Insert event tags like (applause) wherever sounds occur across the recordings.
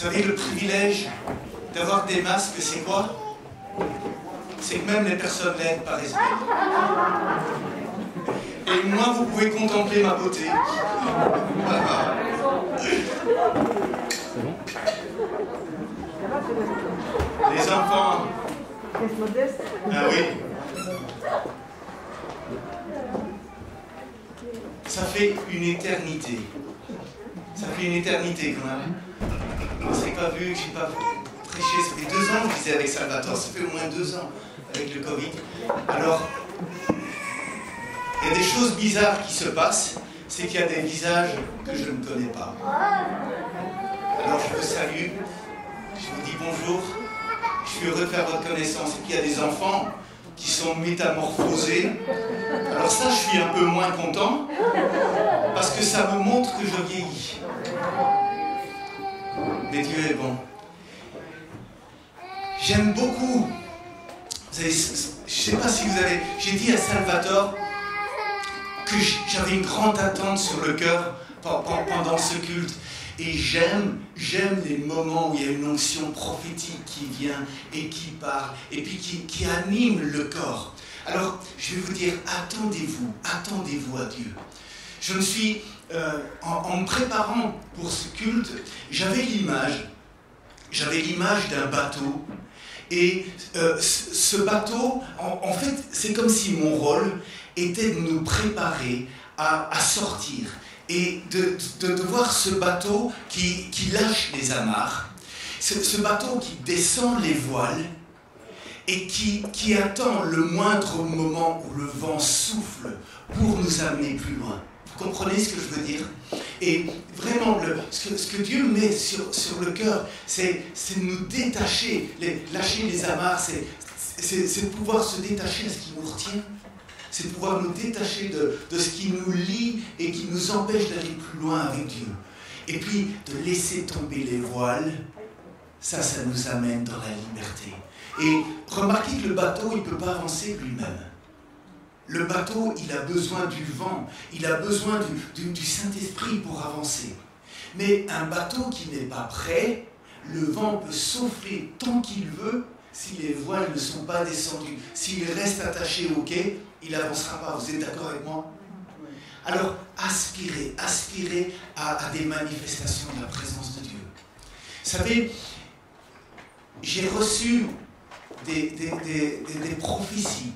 savez, le privilège d'avoir des masques, c'est quoi? C'est que même les personnes laides paraissent Et moi, vous pouvez contempler ma beauté. Les enfants. Ah oui. Ça fait une éternité. Ça fait une éternité quand même. On ne s'est pas vu, j'ai pas prêché. Ça fait deux ans que j'étais avec Salvatore. Ça fait au moins deux ans avec le Covid. Alors, il y a des choses bizarres qui se passent. C'est qu'il y a des visages que je ne connais pas. Alors je vous salue. Je vous dis bonjour. Je suis heureux de faire votre connaissance. Et puis il y a des enfants qui sont métamorphosés. Alors ça, je suis un peu moins content parce que ça me montre que je vieillis. Mais Dieu est bon. J'aime beaucoup. je ne sais pas si vous avez. J'ai dit à Salvatore que j'avais une grande attente sur le cœur pendant ce culte. Et j'aime, j'aime les moments où il y a une onction prophétique qui vient et qui parle, et puis qui, anime le corps. Alors, je vais vous dire, attendez-vous, attendez-vous à Dieu. Je me suis, euh, en, me préparant pour ce culte, j'avais l'image, j'avais l'image d'un bateau. Et euh, ce bateau, en, fait, c'est comme si mon rôle était de nous préparer à, sortir et de, voir ce bateau qui, lâche les amarres, ce, ce, bateau qui descend les voiles et qui, qui attend le moindre moment où le vent souffle pour nous amener plus loin. Vous comprenez ce que je veux dire? Et vraiment, ce, que, Dieu met sur, le cœur, c'est nous détacher, les, lâcher les amarres, c'est pouvoir se détacher de ce qui nous retient c'est pouvoir nous détacher de, ce qui nous lie et qui nous empêche d'aller plus loin avec Dieu. Et puis de laisser tomber les voiles, ça, ça nous amène dans la liberté. Et remarquez que le bateau, il ne peut pas avancer lui-même. Le bateau, il a besoin du vent, il a besoin du, Saint-Esprit pour avancer. Mais un bateau qui n'est pas prêt, le vent peut souffler tant qu'il veut, si les voiles ne sont pas descendues, s'il reste attaché au quai, il n'avancera pas. Vous êtes d'accord avec moi? Alors, aspirez, aspirez à, des manifestations de la présence de Dieu. Vous savez, j'ai reçu des, prophéties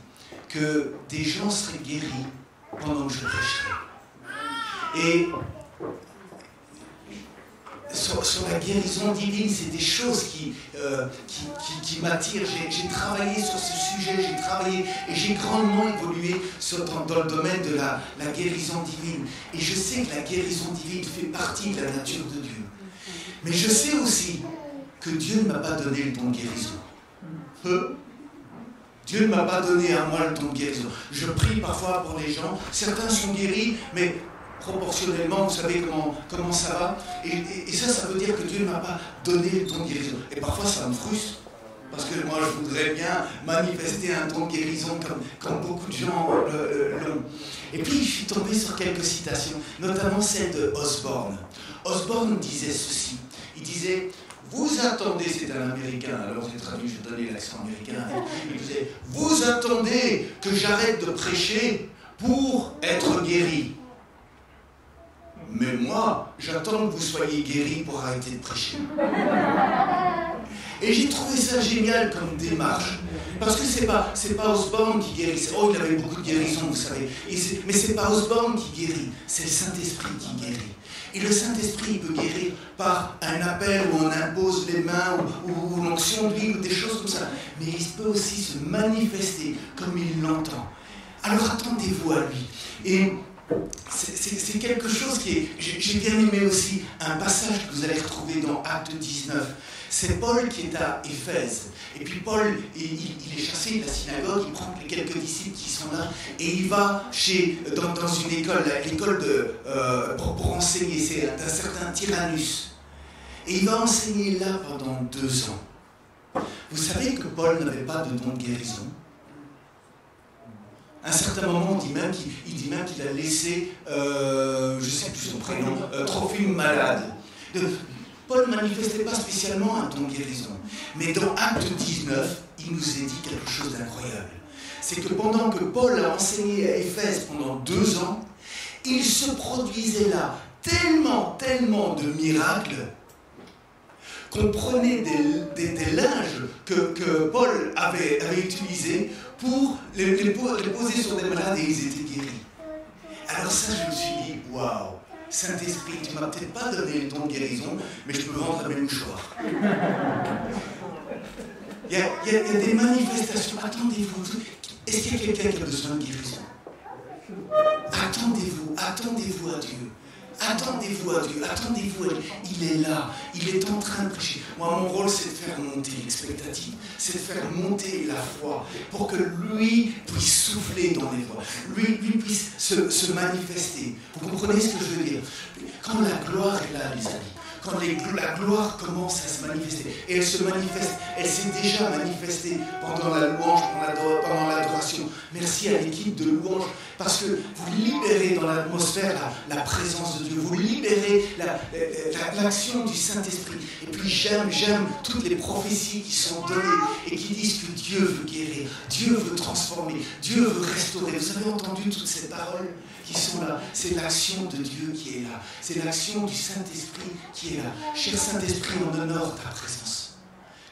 que des gens seraient guéris pendant que je prêcherais. Et sur, la guérison divine, c'est des choses qui, euh, m'attirent. J'ai travaillé sur ce sujet, j'ai travaillé et j'ai grandement évolué dans, le domaine de la, guérison divine. Et je sais que la guérison divine fait partie de la nature de Dieu. Mais je sais aussi que Dieu ne m'a pas donné le don de guérison. Dieu ne m'a pas donné à moi le don de guérison. Je prie parfois pour les gens. Certains sont guéris, mais proportionnellement, vous savez comment, comment ça va. Et, ça, ça veut dire que Dieu ne m'a pas donné le don de guérison. Et parfois, ça me frustre. Parce que moi, je voudrais bien manifester un don de guérison comme, comme beaucoup de gens l'ont. Et puis, je suis tombé sur quelques citations, notamment celle de Osborne. Osborne disait ceci. Il disait vous attendez, c'est un américain, alors j'ai traduit, je donnais l'accent américain, il disait, vous attendez que j'arrête de prêcher pour être guéri. Mais moi, j'attends que vous soyez guéri pour arrêter de prêcher. Et j'ai trouvé ça génial comme démarche. Parce que c'est pas, pas Osborne qui guérit. Oh, il avait beaucoup de guérisons, vous savez. mais c'est pas Osborne qui guérit, c'est le Saint-Esprit qui guérit. Et le Saint-Esprit peut guérir par un appel où on impose les mains ou, ou l'onction de vie ou des choses comme ça. Mais il peut aussi se manifester comme il l'entend. Alors attendez-vous à lui. Et c'est quelque chose qui est... J'ai bien aimé aussi un passage que vous allez retrouver dans Acte 19. C'est Paul qui est à Éphèse. Et puis Paul, il, est chassé de la synagogue, il prend les quelques disciples qui sont là, et il va chez, dans, une école, l'école euh, pour, enseigner, c'est un certain Tyrannus. Et il va enseigner là pendant deux ans. Vous savez que Paul n'avait pas de don de guérison à un certain moment, on dit même qu'il dit même qu'il a laissé, euh, je ne sais plus son prénom, euh, Trophime malade. Paul ne manifestait pas spécialement un don de guérison. Mais dans Acte 19, il nous est dit quelque chose d'incroyable. C'est que pendant que Paul a enseigné à Éphèse pendant deux ans, il se produisait là tellement, tellement de miracles qu'on prenait des, linges que, Paul avait, avait utilisés pour les, les, poser sur des malades et ils étaient guéris. Alors ça, je me suis dit, waouh, Saint-Esprit, tu m'as peut-être pas donné le don de guérison, mais je peux vendre mes mouchoirs. Il y, a, il y a des manifestations. Attendez-vous. Est-ce qu'il y a quelqu'un qui a besoin de guérison? Attendez-vous, attendez-vous à Dieu. Attendez-vous à Dieu, attendez-vous à Dieu. Il est là, il est en train de prêcher. Moi, mon rôle, c'est de faire monter l'expectative, c'est de faire monter la foi pour que lui puisse souffler dans les voies, lui, puisse se, se manifester. Vous comprenez ce que je veux dire? Quand la gloire est là, les amis, quand la gloire commence à se manifester, et elle se manifeste, elle s'est déjà manifestée pendant la louange, pendant l'adoration. Merci à l'équipe de louange, parce que vous libérez dans l'atmosphère la, présence de Dieu, vous libérez l'action du Saint-Esprit. Et puis j'aime, j'aime toutes les prophéties qui sont données et qui disent que Dieu veut guérir, Dieu veut transformer, Dieu veut restaurer. Vous avez entendu toutes ces paroles qui sont là. C'est l'action de Dieu qui est là. C'est l'action du Saint-Esprit qui est là. Cher Saint-Esprit, on honore ta présence.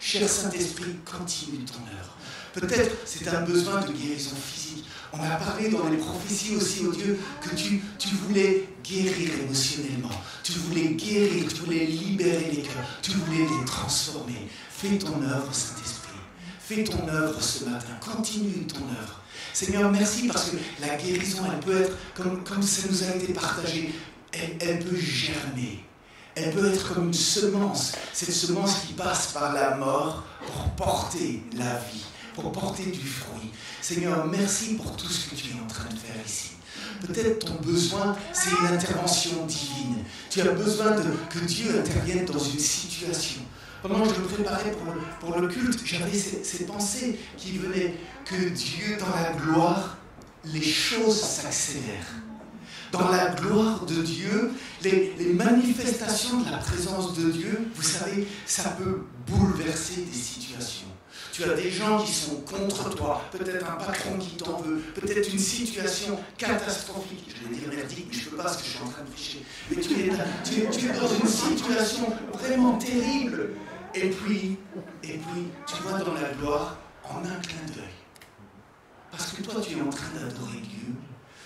Cher Saint-Esprit, continue ton œuvre. Peut-être c'est un besoin de guérison physique. On a parlé dans les prophéties aussi au Dieu que tu, tu voulais guérir émotionnellement. Tu voulais guérir, tu voulais libérer les cœurs. Tu voulais les transformer. Fais ton œuvre, Saint-Esprit. Fais ton œuvre ce matin. Continue ton œuvre. Seigneur, merci parce que la guérison, elle peut être, comme, comme ça nous a été partagé, elle, elle peut germer. Elle peut être comme une semence, cette semence qui passe par la mort pour porter la vie, pour porter du fruit. Seigneur, merci pour tout ce que tu es en train de faire ici. Peut-être ton besoin, c'est une intervention divine. Tu as besoin que Dieu intervienne dans une situation. Pendant que je me préparais pour le, culte, j'avais ces, pensées qui venaient que Dieu, dans la gloire, les choses s'accélèrent. Dans la gloire de Dieu, les, manifestations de la présence de Dieu, vous savez, ça peut bouleverser des situations. Tu as des gens qui sont contre toi, peut-être un patron qui t'en veut, peut-être une situation catastrophique. Je vais dire merdique, mais je ne peux pas parce que je suis en train de tricher. Mais tu es, tu, tu es dans une situation vraiment terrible. Et puis, et puis, tu vois dans la gloire en un clin d'œil. Parce que toi, tu es en train d'adorer Dieu.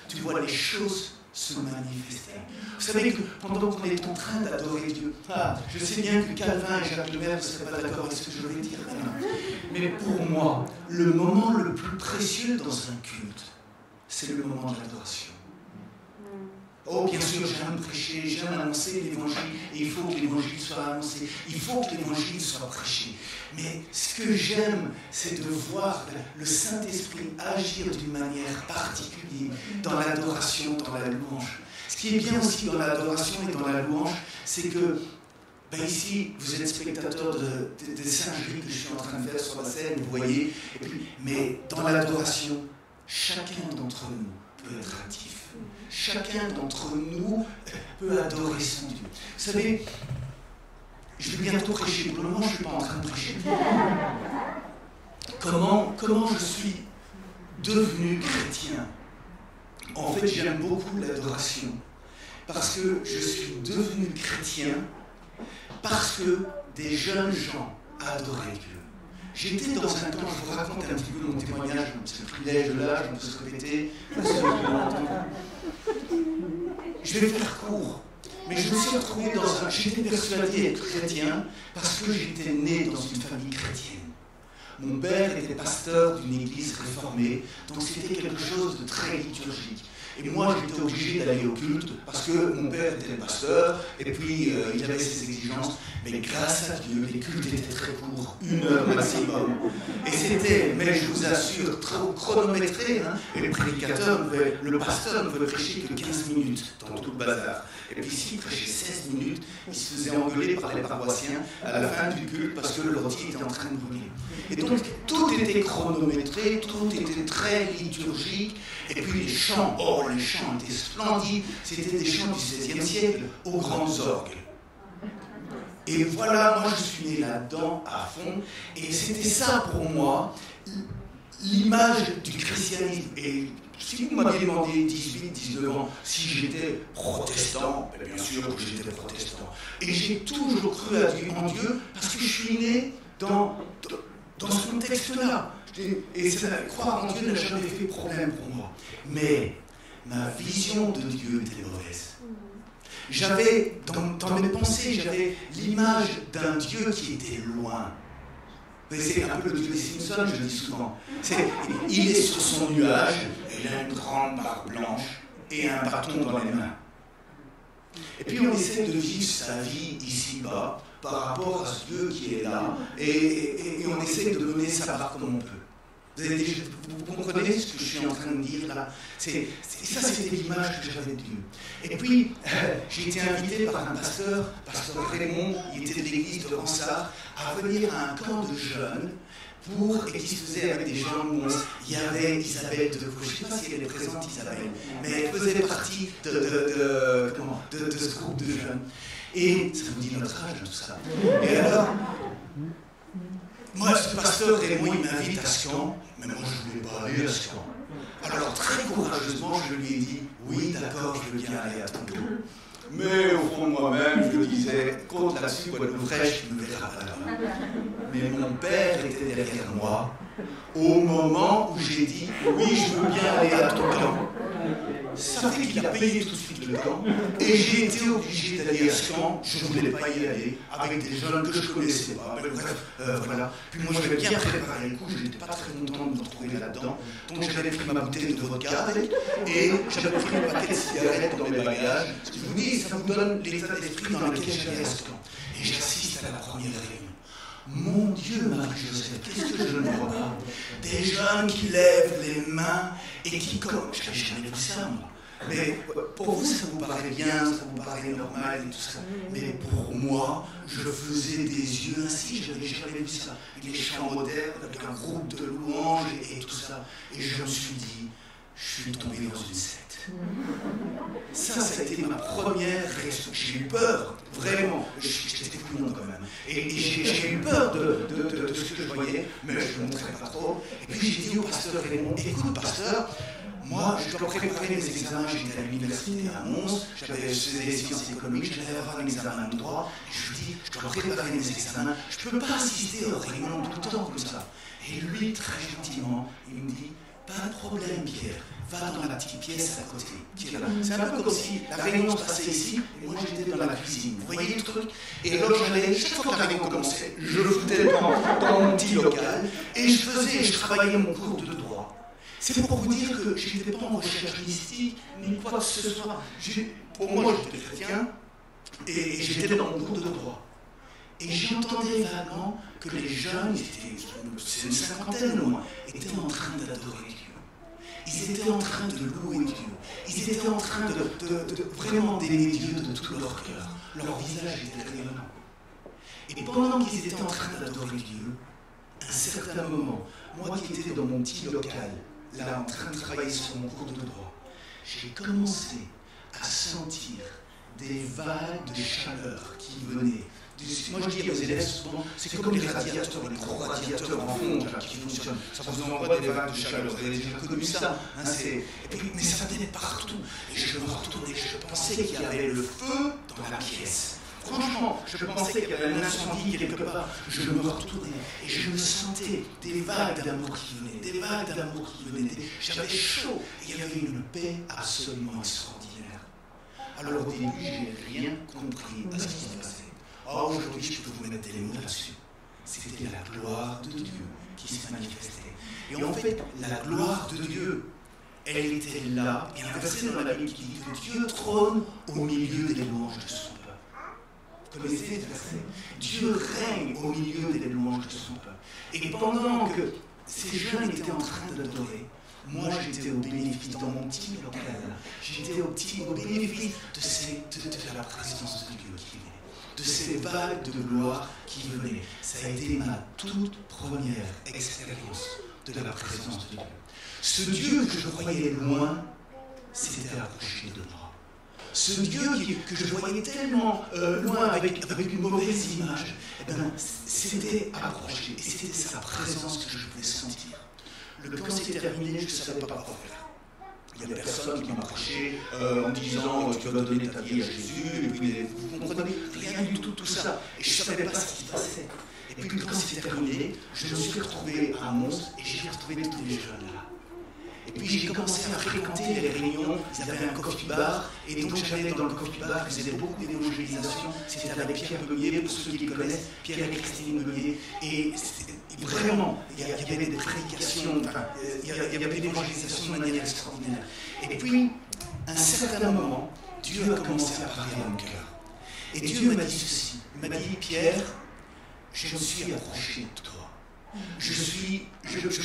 Tu vois les choses se manifester. Vous savez que pendant qu'on est en train d'adorer Dieu, ah, je sais bien que Calvin et Jacques Lemaire ne seraient pas d'accord avec ce que je vais dire Mais pour moi, le moment le plus précieux dans un culte, c'est le moment de l'adoration. Oh, bien sûr, j'aime prêcher, j'aime annoncer l'évangile, et il faut que l'évangile soit annoncé, il faut que l'évangile soit prêché. Mais ce que j'aime, c'est de voir le Saint-Esprit agir d'une manière particulière dans l'adoration, dans la louange. Ce qui est bien aussi dans l'adoration et dans la louange, c'est que ben ici, vous êtes spectateur de, des singeries que je suis en train de faire sur la scène, vous voyez, mais dans l'adoration, chacun d'entre nous peut être actif chacun d'entre nous peut adorer son Dieu. Vous savez, je vais bientôt prêcher. Pour le moment, je ne suis pas en train de prêcher. Comment, comment je suis devenu chrétien? En fait, j'aime beaucoup l'adoration. Parce que je suis devenu chrétien parce que des jeunes gens adoraient Dieu. J'étais dans un temps, je vous raconte un petit peu mon témoignage, c'est le privilège de l'âge, on peut se répéter. Je vais faire court, mais je me suis retrouvé dans un. J'étais persuadé d'être chrétien parce que j'étais né dans une famille chrétienne. Mon père était pasteur d'une église réformée, donc c'était quelque chose de très liturgique. Et moi, j'étais obligé d'aller au culte parce que mon père était pasteur et puis euh, il avait ses exigences. Mais grâce à Dieu, les cultes étaient très courts, une heure maximum. Et c'était, mais je vous assure, trop chronométré. Hein, et le prédicateur, le pasteur ne pouvait prêcher que 15 minutes dans tout le bazar. Et puis s'il prêchait 16 minutes, il se faisait engueuler par les paroissiens à la fin du culte parce que le était en train de brûler. Et donc tout était chronométré, tout était très liturgique. Et puis les chants, oh les chants étaient splendides, c'était des chants du XVIe siècle aux grands orgues. Et voilà, moi je suis né là-dedans à fond. Et c'était ça pour moi, l'image du christianisme. Et si vous m'aviez demandé 18, 19 ans si j'étais protestant, ben, bien sûr que j'étais protestant. Et j'ai toujours cru en Dieu parce que je suis né dans, dans ce contexte-là. Et croire en Dieu n'a jamais fait problème pour moi. Mais ma vision de Dieu était mauvaise. J'avais, dans, mes pensées, j'avais l'image d'un Dieu qui était loin. C'est un peu le Dieu des Simpsons, je dis souvent. il est sur son nuage, il a une grande barre blanche et un bâton dans les mains. Et puis on essaie de vivre sa vie ici-bas par rapport à ce Dieu qui est là, et, et on essaie de mener sa barre comme on peut. Vous, comprenez ce que je suis en train de dire là? C'est, Ça, c'était l'image que j'avais de Dieu. Et puis, euh, j'ai été invité par un pasteur, pasteur Raymond, il était de l'église de Ransard, à venir à un camp de jeunes pour, et qui se faisait avec des gens où il y avait Isabelle de je ne sais pas si elle est présente Isabelle, mais elle faisait partie de, de, de ce groupe de jeunes. Et ça vous dit notre âge, tout ça. Et alors, moi, ce pasteur Raymond, il m'invite à ce camp, mais moi, je ne voulais pas aller à ce camp. Alors, très courageusement, je lui ai dit Oui, d'accord, je veux bien aller à ton camp. Mais au fond moi-même, je disais Compte là-dessus, Guadeloupe fraîche, ne me verra pas. Mais mon père était derrière moi au moment où j'ai dit Oui, je veux bien aller à ton camp ça fait qu'il a payé tout de suite le camp, et j'ai été obligé d'aller à ce camp, je ne voulais pas y aller, avec des jeunes que je ne connaissais pas, euh, voilà. Puis moi j'avais bien préparé le coup, je n'étais pas très content de me retrouver là-dedans, donc j'avais pris ma bouteille de vodka et j'avais pris un paquet de cigarettes dans mes bagages. Je vous dis, ça vous donne l'état d'esprit dans lequel j'allais à ce camp. Et j'assiste à la première réunion. Mon Dieu, Marie-Joseph, qu'est-ce que je ne vois pas? Des jeunes qui lèvent les mains et qui comme. Je n'avais jamais vu ça, moi. Mais pour vous, ça vous paraît bien, ça vous paraît normal et tout ça. Mais pour moi, je faisais des yeux ainsi, je n'avais jamais vu ça. Les chants modernes, avec un groupe de louanges et, tout ça. Et je me suis dit, je suis tombé dans une secte. (laughs) Ça, ça a été ma première réaction. J'ai eu peur, vraiment. J'étais couillon quand même. Et, j'ai eu peur de, ce que je voyais, mais je ne montrais pas trop. Et puis j'ai dit au pasteur Raymond, écoute pasteur, moi, je dois préparer mes examens, j'étais à l'université à Mons, j'avais des sciences économiques, je devais avoir un examen de droit, je lui dis, je dois préparer mes examens, je ne peux pas assister aux réunions tout le temps comme ça. Et lui, très gentiment, il me dit, pas de problème, Pierre, va dans la petite pièce à côté, C'est un peu comme si la réunion se passait ici, et moi j'étais dans la cuisine. Vous voyez le truc Et alors j'allais, chaque fois que la réunion commençait, je le foutais dans, dans mon petit local, et je faisais, je travaillais mon cours de droit. C'est pour vous dire que je n'étais pas en recherche mystique, ni quoi que ce soit. Pour moi, j'étais chrétien, et j'étais dans mon cours de droit. Et j'entendais vaguement que les jeunes, c'est une cinquantaine au moins, étaient en train d'adorer Dieu. Ils étaient en train de louer Dieu. Ils étaient en train de, vraiment d'aimer Dieu de tout leur cœur. Leur visage était rayonnant. Et pendant qu'ils étaient en train d'adorer Dieu, à un certain moment, moi qui étais dans mon petit local, là en train de travailler sur mon cours de droit, j'ai commencé à sentir des vagues de chaleur qui venaient. Moi je dis aux élèves souvent, c'est comme les radiateurs, les gros radiateurs en fond qui fonctionnent. Ça vous envoie des vagues de chaleur. Vous avez déjà connu ça. Hein, mais ça venait partout. Et je me retournais, je pensais qu'il y avait le feu dans la pièce. Franchement, je pensais qu'il y avait un incendie quelque part. Je me retournais et je me sentais des vagues d'amour qui venaient, des vagues d'amour qui venaient. J'avais chaud et il y avait une paix absolument extraordinaire. Alors au début, je n'ai rien compris à ce qui se passait. Or, aujourd'hui, je peux vous mettre des mots là-dessus. C'était la gloire de Dieu qui se manifestait. Et en fait, la gloire de Dieu, elle était là. Et un verset dans la Bible qui dit que Dieu trône au milieu des louanges de son connaissez ce verset? Dieu règne au milieu des louanges de son peuple. Et pendant que ces jeunes étaient en train d'adorer, moi j'étais au bénéfice, dans mon petit local, j'étais au, petit, bénéfice de, ces, de, la présence de Dieu de ces vagues de gloire qui venaient. Ça a été ma toute première expérience de la présence de Dieu. Ce Dieu que je croyais loin s'était approché de moi. ce Dieu que je voyais tellement euh, loin avec, une mauvaise image, eh ben, c'était approché. Et c'était sa présence que je pouvais sentir. Le camp s'est terminé, je ne savais pas quoi faire. Il y a personnes qui m'ont approché euh, en disant tu vas donner ta vie à Jésus, vous comprenez rien du tout, tout ça. Et je ne savais pas ce qui se passait. Et puis quand c'est terminé, je me suis retrouvé à Mons et j'ai retrouvé tous les jeunes là. Et puis j'ai commencé à fréquenter les réunions, ils avaient un coffee bar, et donc j'allais dans le coffee bar, ils faisaient beaucoup d'évangélisation, c'était avec Pierre Meunier, pour ceux qui le connaissent, Pierre et Christine Meunier, et vraiment, il y avait des prédications, il y avait des évangélisations de manière extraordinaire. Et puis, à un certain moment, Dieu a commencé à parler à mon cœur. Et Dieu m'a dit ceci, il m'a dit, Pierre, je me suis approché de toi. Je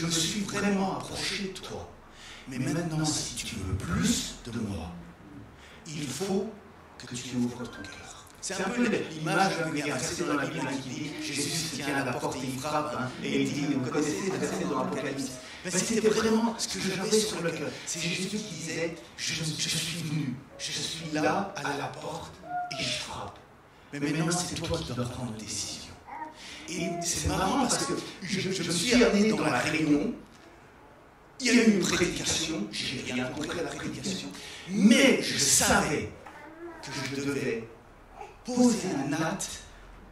me suis vraiment approché de toi. Mais maintenant, si tu veux plus de moi, il faut que tu ouvres ton cœur. C'est un peu l'image d'un verset dans la Bible qui dit Jésus se tient à la porte et il frappe. Hein, et il dit Vous connaissez ce verset dans l'Apocalypse Mais c'était vraiment ce que j'avais sur le cœur. C'est Jésus qui disait je, je, suis venu, je suis là à la porte et je frappe. Mais maintenant, c'est toi qui dois prendre une décision. Et c'est marrant parce que je, je me suis amené dans la réunion il y a eu une prédication, j'ai rien compris à la prédication, mais je savais que je devais poser un acte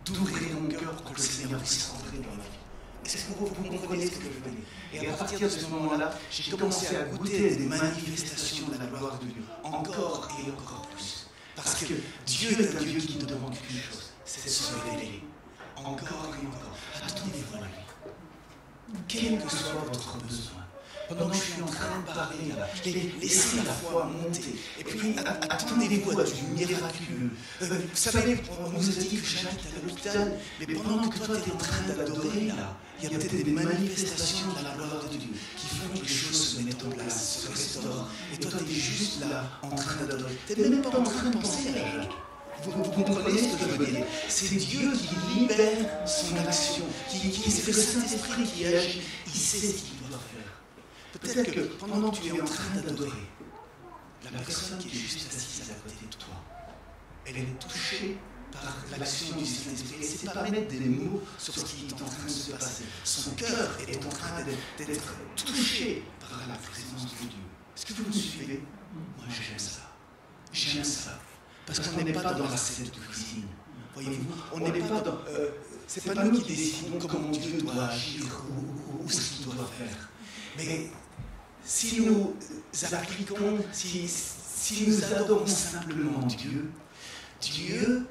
d'ouvrir mon cœur pour que le Seigneur puisse rentrer dans ma vie. Est-ce que vous, comprenez ce que je veux dire Et à partir de ce moment-là, j'ai commencé à goûter des manifestations de la gloire de Dieu, encore et encore plus. Parce que Dieu est un Dieu qui ne demande qu'une chose, c'est de se révéler. Encore et encore. À lui. Quel que soit votre besoin pendant que je suis en train de parler, là, laissez la foi monter. Et puis, attendez-vous à du miraculeux. Euh, vous savez, on nous a dit que Jeanne était à l'hôpital, mais pendant que toi, tu es en train d'adorer, là, il y a peut-être des manifestations de la gloire de Dieu qui font que les choses se mettent en place, se restaurent. Et toi, tu es juste là, en train d'adorer. Tu n'es même pas en train de penser à Jacques. Vous, comprenez ce que je veux dire? C'est Dieu qui libère son action, qui, qui c'est le Saint-Esprit qui agit. Il qu'il Peut-être que pendant que tu es en train d'adorer, la personne qui est juste assise à côté de toi, elle est touchée par l'action du Saint-Esprit. Elle ne sait pas mettre des mots sur ce qui est en train de se passer. Son cœur est en train d'être touché par la présence de Dieu. Est-ce que vous me suivez Moi, j'aime ça. J'aime ça. Parce qu'on n'est pas dans la scène de cuisine. Voyez-vous, on n'est pas dans. Euh, c'est pas nous qui décidons comment Dieu doit agir ou, ou ce qu'il doit faire. Mais si nous appliquons, si, nous adorons simplement Dieu, Dieu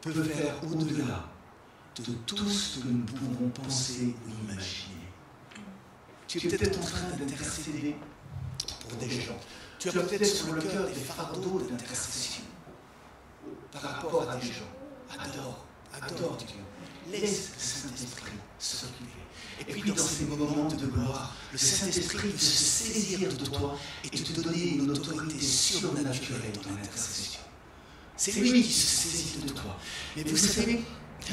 peut faire au-delà de tout ce que nous pouvons penser ou imaginer. Tu es peut-être en train d'intercéder pour des gens. Tu as peut-être sur le cœur des fardeaux d'intercession par rapport à des gens. Adore, adore Dieu. Laisse le Saint-Esprit s'occuper. Et puis dans ces moments de gloire, le Saint-Esprit veut se saisir de toi et te donner une autorité surnaturelle dans l'intercession. C'est lui qui se saisit de toi. Mais vous savez,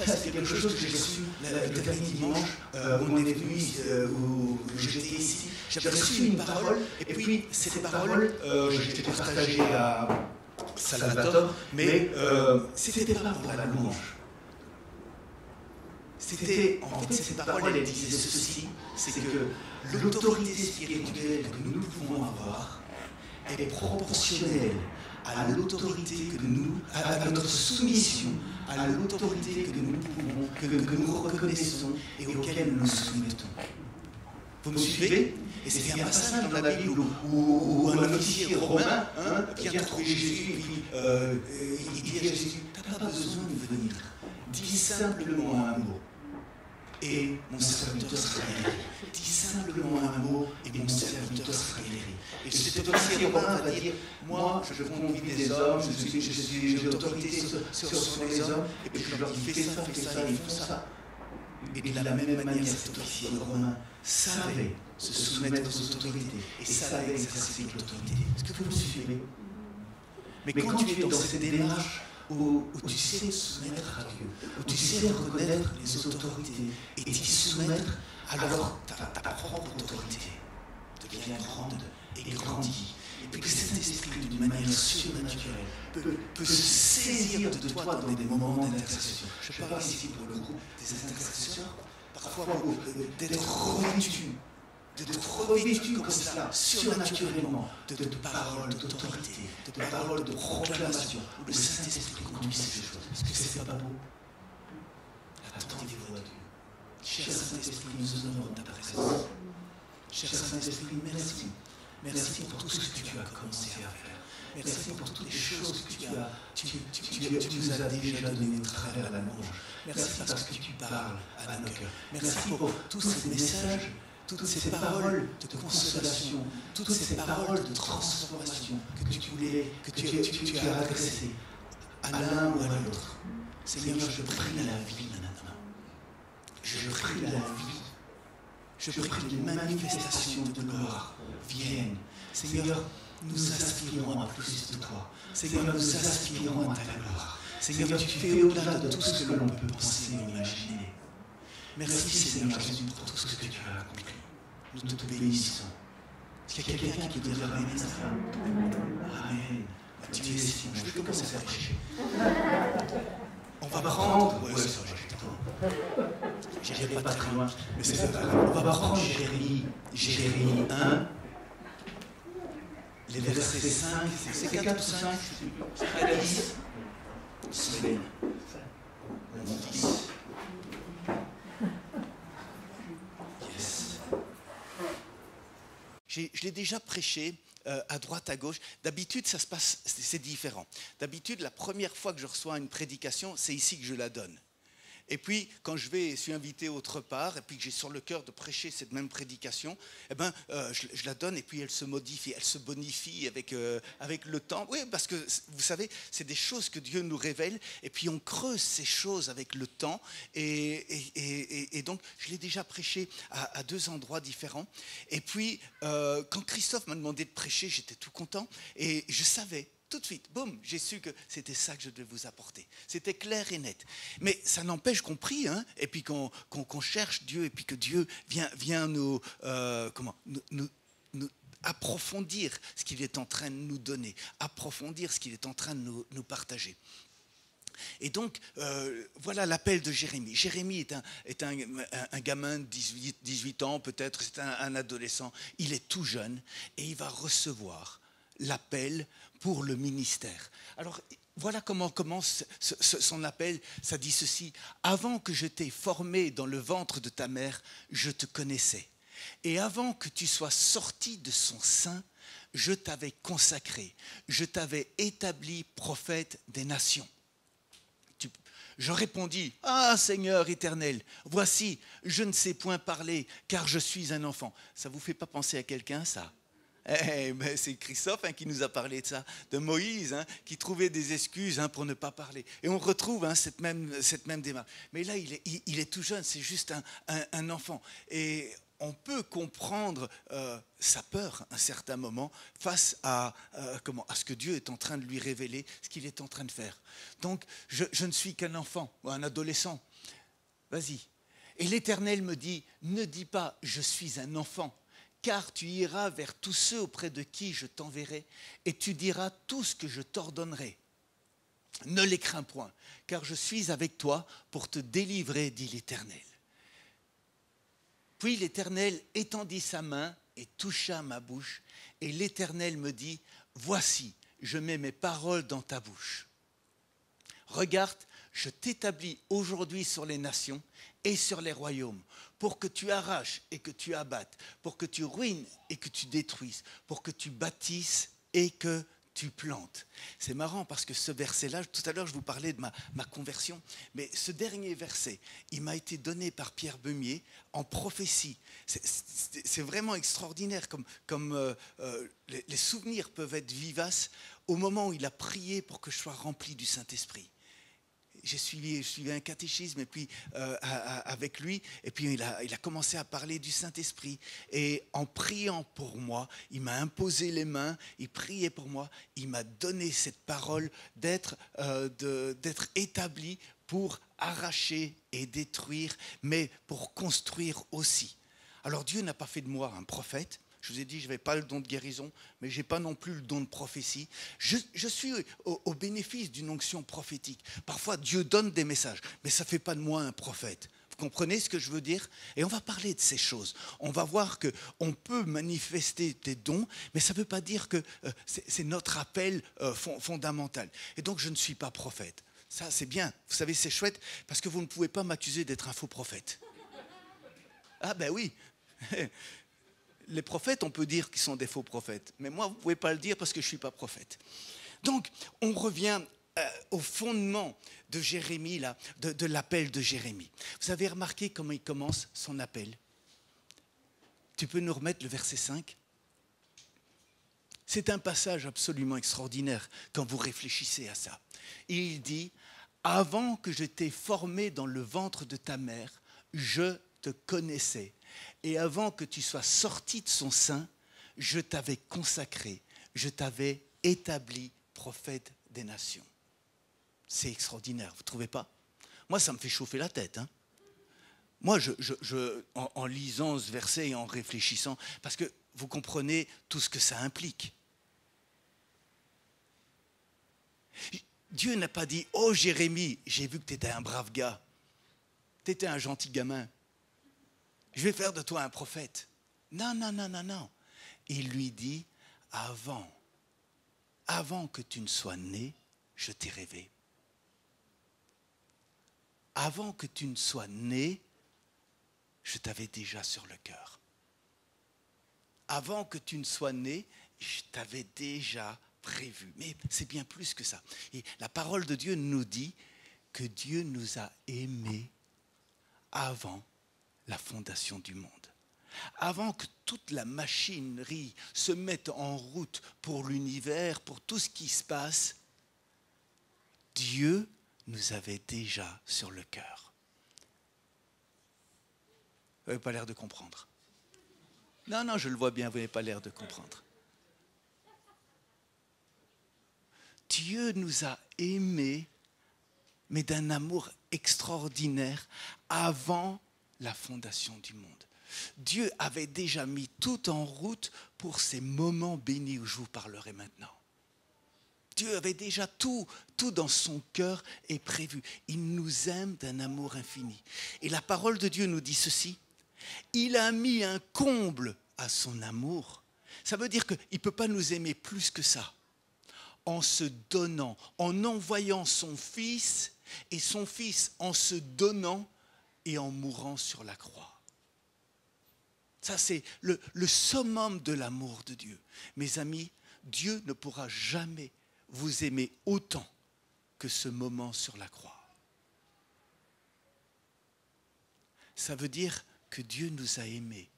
c'est quelque chose que j'ai reçu le dernier dimanche euh, où on est venu, euh, où j'étais ici. J'avais reçu une parole, et puis cette parole, euh, j'étais partagée à Salvatore, mais c'était pas pour la louange. C'était, en fait, cette parole, elle disait ceci, c'est que l'autorité spirituelle que nous pouvons avoir est proportionnelle à l'autorité que nous, à, notre soumission, à l'autorité que nous pouvons, que, nous reconnaissons et auquel nous nous soumettons. Vous me suivez? Et c'est un passage dans la Bible où, un officier romain hein, vient trouver Jésus et euh, il dit à Jésus, tu n'as pas besoin de venir. Dis simplement un mot et mon serviteur sera guéri. Dis simplement un mot et mon serviteur sera guéri. Et cet officier romain va dire Moi, je conduis des hommes, je suis, je suis, j'ai l'autorité sur, sur, les hommes, et puis je leur dis Fais ça, fais ça, et ils font ça. Et de la même manière, cet officier romain savait se soumettre aux autorités et savait exercer l'autorité. Est-ce que vous me suivez? Mais quand tu es dans cette démarche, où, tu sais te soumettre à Dieu, où tu sais reconnaître les autorités et t'y soumettre, alors ta, propre autorité devient grande et grandit. puis que cet esprit, d'une manière surnaturelle, peut, peut se saisir de toi dans des moments d'intercession. Je parle ici pour le groupe des intercesseurs, parfois d'être revêtu, d'être revêtu comme cela, surnaturellement, de, de paroles d'autorité, de paroles de proclamation, où le Saint-Esprit conduit ces choses. Est-ce que c'est pas beau Attendez-vous à Dieu. Cher Saint-Esprit, nous honorons ta présence. Cher Saint-Esprit, merci. Merci pour tout ce que tu as commencé à faire. Merci pour toutes les choses que tu, as, tu, tu, tu nous as déjà données à travers la louange. Merci parce que tu parles à nos cœurs. Merci pour tous ces messages, toutes ces paroles de consolation, toutes ces paroles de transformation que tu voulais, que tu, as adressées à l'un ou à l'autre. Seigneur, je prie la vie maintenant. Je prie la vie. Je prie que les manifestations de gloire viennent. Seigneur, nous aspirons à plus de toi. Seigneur, nous aspirons à ta gloire. Seigneur, tu fais au-delà de tout ce que l'on peut penser ou imaginer. Merci Seigneur Jésus pour tout ce que tu as accompli. Nous te bénissons. Est-ce qu'il y a quelqu'un qui dira Amen à ça Amen. Tu es. Je vais commencer à prêcher. On va prendre. Ouais, ça va, J'irai pas très loin, mais c'est pas grave. On va prendre. Jérémie, Jérémie 1 les versets 5, c'est 4 ou 5 C'est 10 Semaine. 10. Je l'ai déjà prêché euh, à droite, à gauche. D'habitude, ça se passe, c'est différent. D'habitude, la première fois que je reçois une prédication, c'est ici que je la donne. Et puis, quand je vais, suis invité autre part, et puis que j'ai sur le cœur de prêcher cette même prédication, eh ben, euh, je, la donne et puis elle se modifie, elle se bonifie avec, euh, avec le temps. Oui, parce que vous savez, c'est des choses que Dieu nous révèle, et puis on creuse ces choses avec le temps. Et, et, donc, je l'ai déjà prêché à, deux endroits différents. Et puis, euh, quand Christophe m'a demandé de prêcher, j'étais tout content, et je savais tout de suite, boum, j'ai su que c'était ça que je devais vous apporter. C'était clair et net. Mais ça n'empêche qu'on prie, hein, et puis qu'on cherche Dieu, et puis que Dieu vient, vient nous, euh, comment, nous, approfondir ce qu'il est en train de nous donner, approfondir ce qu'il est en train de nous, partager. Et donc, euh, voilà l'appel de Jérémie. Jérémie est un, gamin de 18, 18 ans, peut-être, c'est un, adolescent. Il est tout jeune et il va recevoir l'appel pour le ministère. Alors, voilà comment commence son appel. Ça dit ceci, avant que je t'ai formé dans le ventre de ta mère, je te connaissais. Et avant que tu sois sorti de son sein, je t'avais consacré, je t'avais établi prophète des nations. Je répondis, Ah Seigneur éternel, voici, je ne sais point parler, car je suis un enfant. Ça vous fait pas penser à quelqu'un, ça? Eh, ben, c'est Christophe hein, qui nous a parlé de ça, de Moïse, hein, qui trouvait des excuses hein, pour ne pas parler. Et on retrouve cette, même, démarche. Mais là, il est, tout jeune, c'est juste un, enfant. Et on peut comprendre euh, sa peur à un certain moment face à, euh, à ce que Dieu est en train de lui révéler, ce qu'il est en train de faire. Donc, je, je ne suis qu'un enfant ou un adolescent. Vas-y. Et l'Éternel me dit, ne dis pas, je suis un enfant, car tu iras vers tous ceux auprès de qui je t'enverrai, et tu diras tout ce que je t'ordonnerai. Ne les crains point, car je suis avec toi pour te délivrer, dit l'Éternel. Puis l'Éternel étendit sa main et toucha ma bouche, et l'Éternel me dit, Voici, je mets mes paroles dans ta bouche. Regarde, je t'établis aujourd'hui sur les nations et sur les royaumes, pour que tu arraches et que tu abattes, pour que tu ruines et que tu détruises, pour que tu bâtisses et que tu plantes. C'est marrant parce que ce verset-là, tout à l'heure je vous parlais de ma, conversion, mais ce dernier verset, il m'a été donné par Pierre Beumier en prophétie. C'est vraiment extraordinaire comme, euh, euh, les, les souvenirs peuvent être vivaces au moment où il a prié pour que je sois rempli du Saint-Esprit j'ai suivi, un catéchisme et puis euh, avec lui, et puis il a, commencé à parler du Saint-Esprit. Et en priant pour moi, il m'a imposé les mains, il priait pour moi, il m'a donné cette parole d'être euh, d'être établi pour arracher et détruire, mais pour construire aussi. Alors Dieu n'a pas fait de moi un prophète, Je vous ai dit, je n'avais pas le don de guérison, mais je n'ai pas non plus le don de prophétie. Je, suis au, bénéfice d'une onction prophétique. Parfois, Dieu donne des messages, mais ça ne fait pas de moi un prophète. Vous comprenez ce que je veux dire? Et on va parler de ces choses. On va voir qu'on peut manifester des dons, mais ça ne veut pas dire que euh, c'est notre appel euh, fondamental. Et donc, je ne suis pas prophète. Ça, c'est bien. Vous savez, c'est chouette, parce que vous ne pouvez pas m'accuser d'être un faux prophète. Ah ben oui, (laughs) les prophètes, on peut dire qu'ils sont des faux prophètes. Mais moi, vous ne pouvez pas le dire parce que je ne suis pas prophète. Donc, on revient euh, au fondement de Jérémie, là, de, de l'appel de Jérémie. Vous avez remarqué comment il commence son appel? Tu peux nous remettre le verset 5 C'est un passage absolument extraordinaire quand vous réfléchissez à ça. Il dit, avant que je t'ai formé dans le ventre de ta mère, je te connaissais et avant que tu sois sorti de son sein, je t'avais consacré, je t'avais établi prophète des nations. C'est extraordinaire, vous ne trouvez pas? Moi, ça me fait chauffer la tête. Hein. Moi, je, en, en, lisant ce verset et en réfléchissant, parce que vous comprenez tout ce que ça implique. Dieu n'a pas dit, oh Jérémie, j'ai vu que tu étais un brave gars, tu étais un gentil gamin, je vais faire de toi un prophète. Non, non, non, non, non. Il lui dit, avant, avant que tu ne sois né, je t'ai rêvé. Avant que tu ne sois né, je t'avais déjà sur le cœur. Avant que tu ne sois né, je t'avais déjà prévu. Mais c'est bien plus que ça. La parole de Dieu nous dit que Dieu nous a aimés avant la fondation du monde. Avant que toute la machinerie se mette en route pour l'univers, pour tout ce qui se passe, Dieu nous avait déjà sur le cœur. Vous n'avez pas l'air de comprendre. Non, non, je le vois bien, vous n'avez pas l'air de comprendre. Dieu nous a aimés, mais d'un amour extraordinaire, avant la fondation du monde. Dieu avait déjà mis tout en route pour ces moments bénis où je vous parlerai maintenant. Dieu avait déjà tout, tout dans son cœur et prévu. Il nous aime d'un amour infini. Et la parole de Dieu nous dit ceci. Il a mis un comble à son amour. Ça veut dire qu'il ne peut pas nous aimer plus que ça. En se donnant, en envoyant son Fils, et son Fils en se donnant, et en mourant sur la croix. Ça, c'est le, summum de l'amour de Dieu. Mes amis, Dieu ne pourra jamais vous aimer autant que ce moment sur la croix. Ça veut dire que Dieu nous a aimés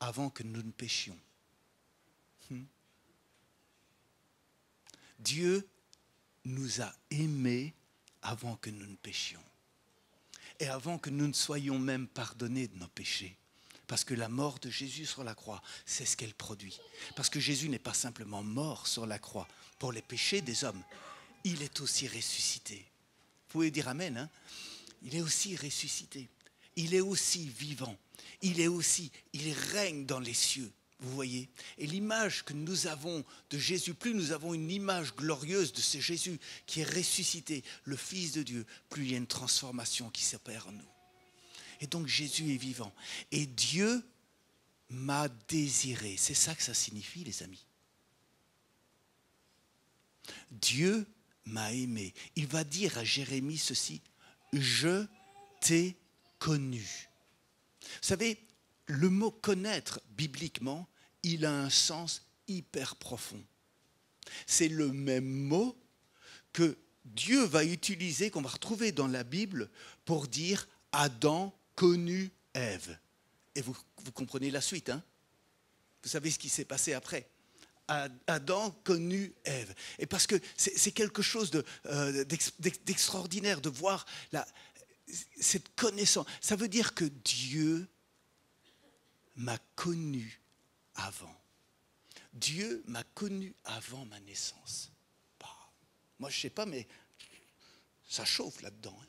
avant que nous ne péchions. Hmm? Dieu nous a aimés avant que nous ne péchions et avant que nous ne soyons même pardonnés de nos péchés. Parce que la mort de Jésus sur la croix, c'est ce qu'elle produit. Parce que Jésus n'est pas simplement mort sur la croix pour les péchés des hommes, il est aussi ressuscité. Vous pouvez dire Amen, hein il est aussi ressuscité. Il est aussi vivant. Il est aussi, il règne dans les cieux. Vous voyez Et l'image que nous avons de Jésus, plus nous avons une image glorieuse de ce Jésus qui est ressuscité, le Fils de Dieu, plus il y a une transformation qui s'opère en nous. Et donc Jésus est vivant. Et Dieu m'a désiré. C'est ça que ça signifie, les amis. Dieu m'a aimé. Il va dire à Jérémie ceci, je t'ai connu. Vous savez, le mot connaître bibliquement, il a un sens hyper profond. C'est le même mot que Dieu va utiliser, qu'on va retrouver dans la Bible, pour dire Adam connu Ève. Et vous, comprenez la suite, hein? Vous savez ce qui s'est passé après. Adam connu Ève. Et parce que c'est quelque chose euh, d'extraordinaire de, voir cette connaissance. Ça veut dire que Dieu m'a connu avant. Dieu m'a connu avant ma naissance. Bah, moi, je ne sais pas, mais ça chauffe là-dedans. Hein.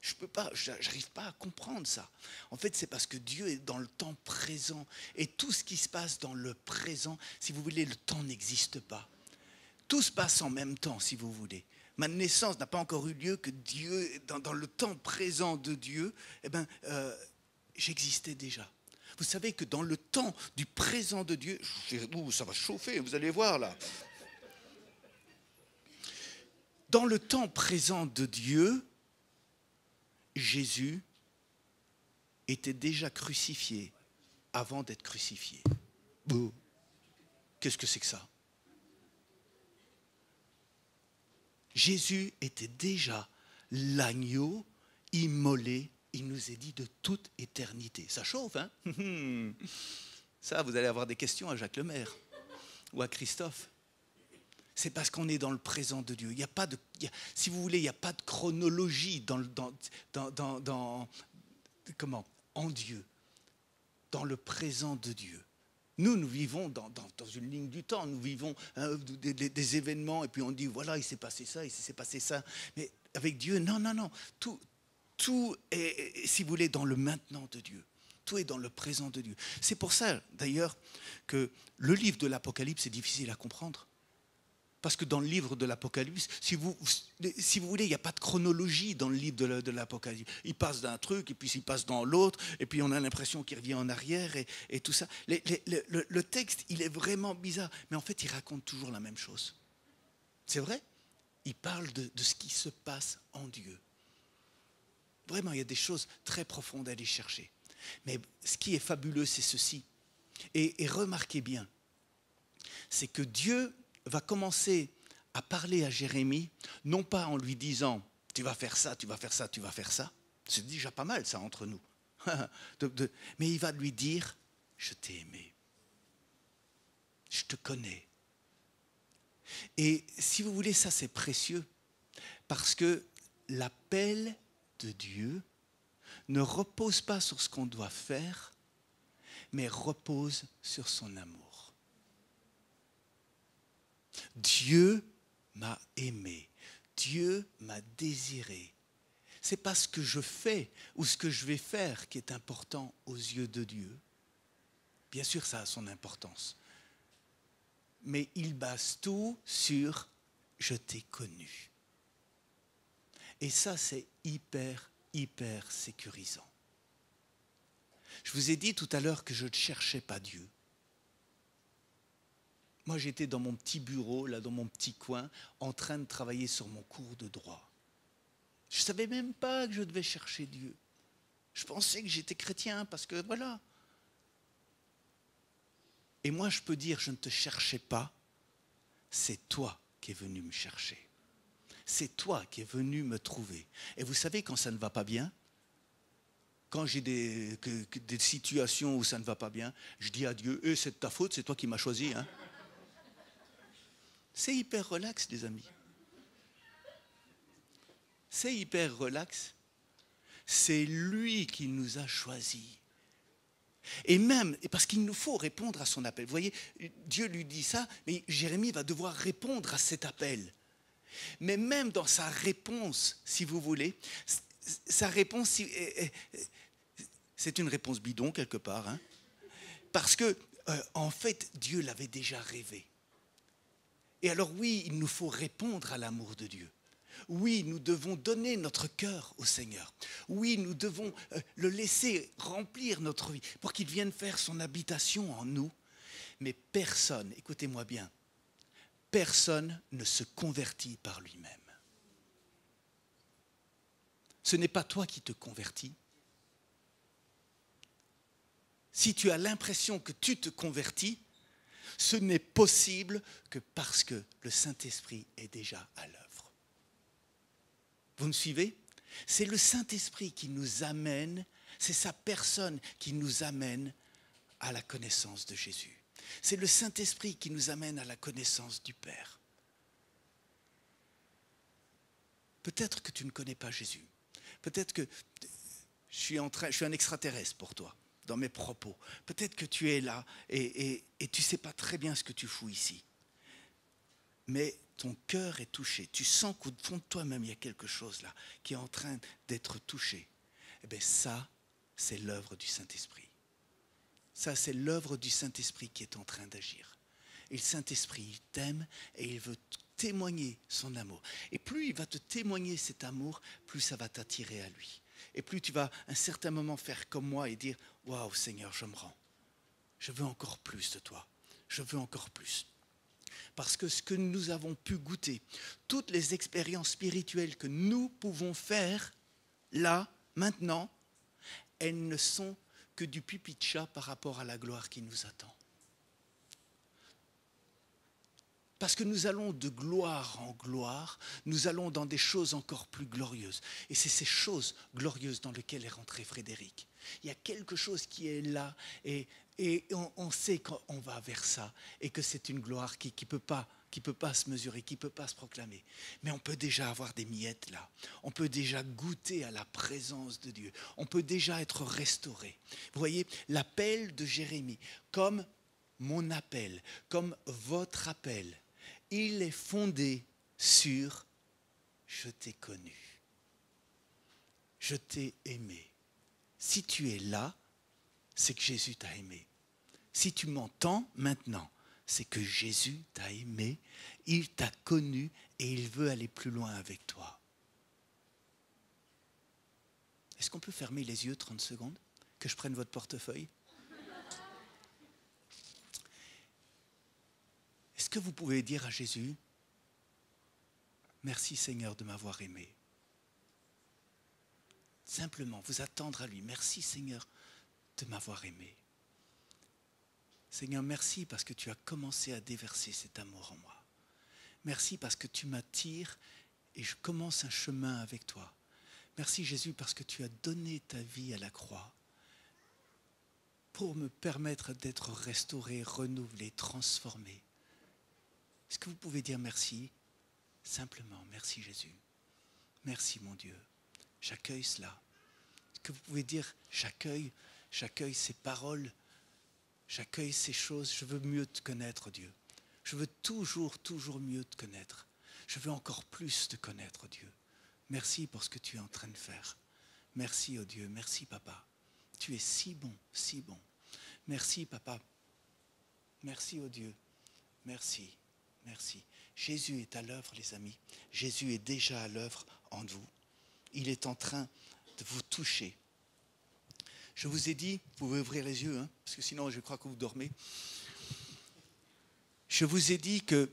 Je peux pas, j'arrive pas à comprendre ça. En fait, c'est parce que Dieu est dans le temps présent et tout ce qui se passe dans le présent, si vous voulez, le temps n'existe pas. Tout se passe en même temps, si vous voulez. Ma naissance n'a pas encore eu lieu que Dieu, dans, le temps présent de Dieu, eh ben, euh, j'existais déjà. Vous savez que dans le temps du présent de Dieu, ça va chauffer, vous allez voir là. Dans le temps présent de Dieu, Jésus était déjà crucifié avant d'être crucifié. Qu'est-ce que c'est que ça? Jésus était déjà l'agneau immolé, il nous est dit, de toute éternité. Ça chauffe, hein (laughs) Ça, vous allez avoir des questions à Jacques Lemaire ou à Christophe. C'est parce qu'on est dans le présent de Dieu. Il n'y a pas de, si vous voulez, il n'y a pas de chronologie dans, dans, dans, comment, en Dieu, dans le présent de Dieu. Nous, nous vivons dans, une ligne du temps, nous vivons hein, des, événements et puis on dit, voilà, il s'est passé ça, il s'est passé ça. Mais avec Dieu, non, non, non. Tout, tout est, si vous voulez, dans le maintenant de Dieu. Tout est dans le présent de Dieu. C'est pour ça, d'ailleurs, que le livre de l'Apocalypse est difficile à comprendre. Parce que dans le livre de l'Apocalypse, si vous, voulez, il n'y a pas de chronologie dans le livre de l'Apocalypse. Il passe d'un truc, et puis il passe dans l'autre, et puis on a l'impression qu'il revient en arrière, et, tout ça. le, texte, il est vraiment bizarre, mais en fait, il raconte toujours la même chose. C'est vrai? Il parle de ce qui se passe en Dieu. Vraiment, il y a des choses très profondes à aller chercher. Mais ce qui est fabuleux, c'est ceci. et remarquez bien, c'est que Dieu va commencer à parler à Jérémie, non pas en lui disant tu vas faire ça, tu vas faire ça, tu vas faire ça. C'est déjà pas mal ça entre nous. (laughs) mais il va lui dire je t'ai aimé. Je te connais. Et si vous voulez, ça c'est précieux parce que l'appel Dieu ne repose pas sur ce qu'on doit faire, mais repose sur son amour. Dieu m'a aimé. Dieu m'a désiré. C'est pas ce que je fais ou ce que je vais faire qui est important aux yeux de Dieu. Bien sûr, ça a son importance. Mais il base tout sur je t'ai connu. Et ça, c'est hyper, hyper sécurisant. Je vous ai dit tout à l'heure que je ne cherchais pas Dieu. Moi, j'étais dans mon petit bureau, là, dans mon petit coin, en train de travailler sur mon cours de droit. Je ne savais même pas que je devais chercher Dieu. Je pensais que j'étais chrétien parce que voilà. Et moi, je peux dire, je ne te cherchais pas. C'est toi qui es venu me chercher. C'est toi qui es venu me trouver. Et vous savez, quand ça ne va pas bien, quand j'ai des, situations où ça ne va pas bien, je dis à Dieu, eh, c'est de ta faute, c'est toi qui m'as choisi. Hein. C'est hyper relax, les amis. C'est hyper relax. C'est lui qui nous a choisis. Et même, parce qu'il nous faut répondre à son appel. Vous voyez, Dieu lui dit ça, mais Jérémie va devoir répondre à cet appel. Mais même dans sa réponse, si vous voulez, sa réponse, eh, eh, c'est une réponse bidon quelque part, hein. parce que euh, en fait, Dieu l'avait déjà rêvé. Et alors oui, il nous faut répondre à l'amour de Dieu. Oui, nous devons donner notre cœur au Seigneur. Oui, nous devons euh, le laisser remplir notre vie pour qu'il vienne faire son habitation en nous. Mais personne, écoutez-moi bien, personne ne se convertit par lui-même. Ce n'est pas toi qui te convertis. Si tu as l'impression que tu te convertis, ce n'est possible que parce que le Saint-Esprit est déjà à l'œuvre. Vous me suivez? C'est le Saint-Esprit qui nous amène, c'est sa personne qui nous amène à la connaissance de Jésus. C'est le Saint-Esprit qui nous amène à la connaissance du Père. Peut-être que tu ne connais pas Jésus. Peut-être que je suis, un extraterrestre pour toi dans mes propos. Peut-être que tu es là et, et, tu ne sais pas très bien ce que tu fous ici. mais ton cœur est touché. Tu sens qu'au fond de toi-même, il y a quelque chose là qui est en train d'être touché. Eh bien, ça, c'est l'œuvre du Saint-Esprit. Ça, c'est l'œuvre du Saint-Esprit qui est en train d'agir. Et le Saint-Esprit, il t'aime et il veut témoigner son amour. Et plus il va te témoigner cet amour, plus ça va t'attirer à lui. Et plus tu vas à un certain moment faire comme moi et dire Waouh Seigneur, je me rends. Je veux encore plus de toi. Je veux encore plus. Parce que ce que nous avons pu goûter, toutes les expériences spirituelles que nous pouvons faire, là, maintenant, elles ne sont que du pipi de chat par rapport à la gloire qui nous attend. Parce que nous allons de gloire en gloire, nous allons dans des choses encore plus glorieuses. Et c'est ces choses glorieuses dans lesquelles est rentré Frédéric. Il y a quelque chose qui est là et, on, sait qu'on va vers ça et que c'est une gloire qui ne peut pas qui peut pas se mesurer, qui ne peut pas se proclamer. Mais on peut déjà avoir des miettes là. On peut déjà goûter à la présence de Dieu. On peut déjà être restauré. Vous voyez, l'appel de Jérémie, comme mon appel, comme votre appel, il est fondé sur je t'ai connu, je t'ai aimé. Si tu es là, c'est que Jésus t'a aimé. Si tu m'entends maintenant, c'est que Jésus t'a aimé, il t'a connu et il veut aller plus loin avec toi. Est-ce qu'on peut fermer les yeux 30 secondes Que je prenne votre portefeuille? Est-ce que vous pouvez dire à Jésus, merci Seigneur de m'avoir aimé Simplement, vous attendre à lui, merci Seigneur de m'avoir aimé. Seigneur, merci parce que tu as commencé à déverser cet amour en moi. Merci parce que tu m'attires et je commence un chemin avec toi. Merci Jésus parce que tu as donné ta vie à la croix pour me permettre d'être restauré, renouvelé, transformé. Est-ce que vous pouvez dire merci? Simplement, merci Jésus. Merci mon Dieu. J'accueille cela. Est-ce que vous pouvez dire j'accueille, j'accueille ces paroles, j'accueille ces choses, je veux mieux te connaître Dieu. Je veux toujours, toujours mieux te connaître. Je veux encore plus te connaître Dieu. Merci pour ce que tu es en train de faire. Merci, oh Dieu, merci papa. Tu es si bon, si bon. Merci papa. Merci, oh Dieu. Merci. Merci. Jésus est à l'œuvre, les amis. Jésus est déjà à l'œuvre en vous. Il est en train de vous toucher. Je vous ai dit, vous pouvez ouvrir les yeux, hein, parce que sinon je crois que vous dormez. Je vous ai dit que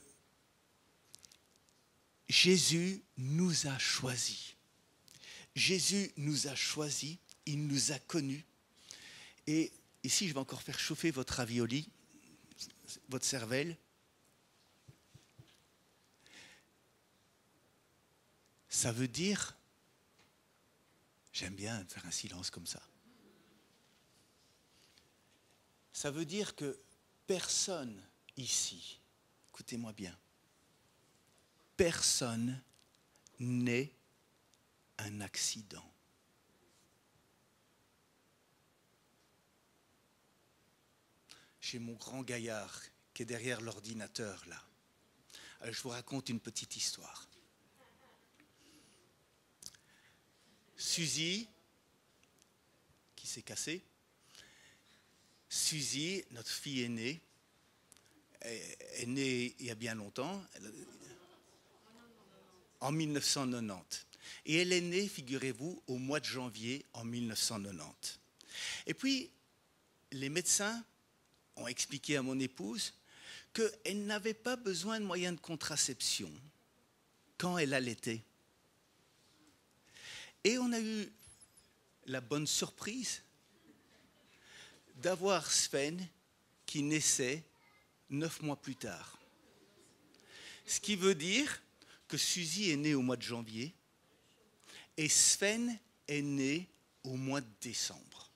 Jésus nous a choisis. Jésus nous a choisis, il nous a connus. Et ici, je vais encore faire chauffer votre ravioli, votre cervelle. Ça veut dire, j'aime bien faire un silence comme ça, ça veut dire que personne ici, écoutez-moi bien, personne n'est un accident. J'ai mon grand gaillard qui est derrière l'ordinateur là. Alors, je vous raconte une petite histoire. Suzy, qui s'est cassée. Suzy, notre fille aînée, est, née il y a bien longtemps, en 1990. Et elle est née, figurez-vous, au mois de janvier en 1990. Et puis, les médecins ont expliqué à mon épouse qu'elle n'avait pas besoin de moyens de contraception quand elle allaitait. Et on a eu la bonne surprise d'avoir Sven qui naissait neuf mois plus tard. Ce qui veut dire que Suzy est née au mois de janvier et Sven est né au mois de décembre.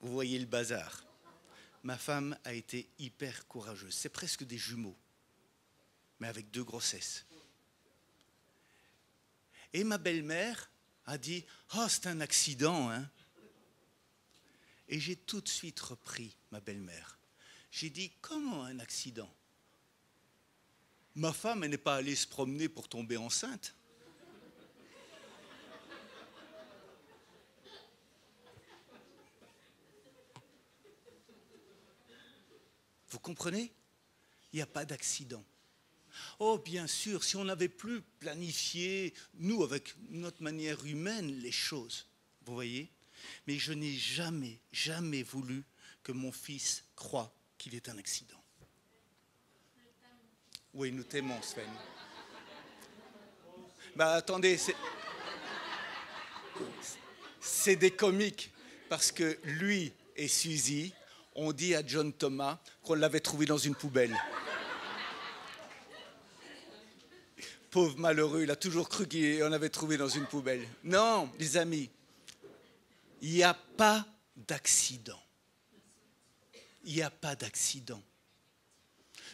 Vous voyez le bazar. Ma femme a été hyper courageuse. C'est presque des jumeaux, mais avec deux grossesses. Et ma belle-mère a dit Oh, c'est un accident. Hein. Et j'ai tout de suite repris ma belle-mère. J'ai dit Comment un accident? Ma femme, elle n'est pas allée se promener pour tomber enceinte. Vous comprenez? Il n'y a pas d'accident. Oh, bien sûr, si on n'avait plus planifié, nous, avec notre manière humaine, les choses, vous voyez? Mais je n'ai jamais, jamais voulu que mon fils croie qu'il est un accident. Oui, nous t'aimons, Sven. Bah attendez, c'est des comiques, parce que lui et Suzy ont dit à John Thomas qu'on l'avait trouvé dans une poubelle. Pauvre malheureux, il a toujours cru qu'on avait trouvé dans une poubelle. Non, les amis, il n'y a pas d'accident. Il n'y a pas d'accident.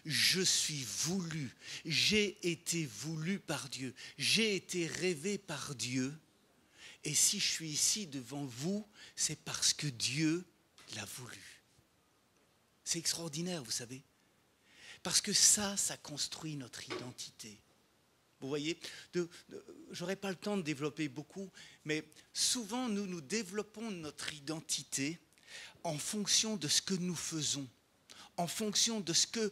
Je suis voulu, j'ai été voulu par Dieu, j'ai été rêvé par Dieu. Et si je suis ici devant vous, c'est parce que Dieu l'a voulu. C'est extraordinaire, vous savez. Parce que ça, ça construit notre identité. Vous voyez, je n'aurai pas le temps de développer beaucoup, mais souvent nous nous développons notre identité en fonction de ce que nous faisons, en fonction de ce que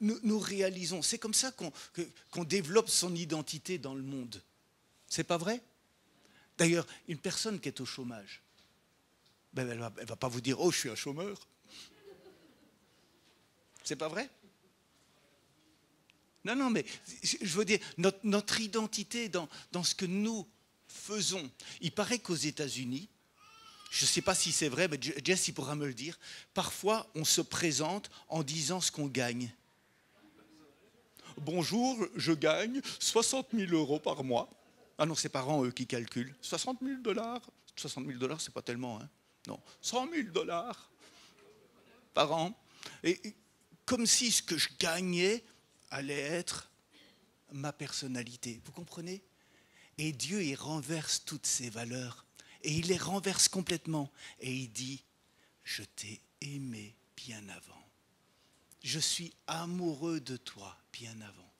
nous, réalisons. C'est comme ça qu'on développe son identité dans le monde. C'est pas vrai? D'ailleurs, une personne qui est au chômage, ben, elle ne va, pas vous dire Oh, je suis un chômeur. C'est pas vrai? Non, non, mais je veux dire, notre, identité dans, dans, ce que nous faisons. Il paraît qu'aux États-Unis, je ne sais pas si c'est vrai, mais Jess il pourra me le dire, parfois on se présente en disant ce qu'on gagne. Bonjour, je gagne 60 000 euros par mois. Ah non, c'est parents, eux, qui calculent. 60 000 dollars 60 000 dollars, c'est pas tellement, hein Non, 100 000 dollars par an. Et comme si ce que je gagnais allait être ma personnalité. Vous comprenez? Et Dieu, il renverse toutes ces valeurs. Et il les renverse complètement. Et il dit, je t'ai aimé bien avant. Je suis amoureux de toi bien avant.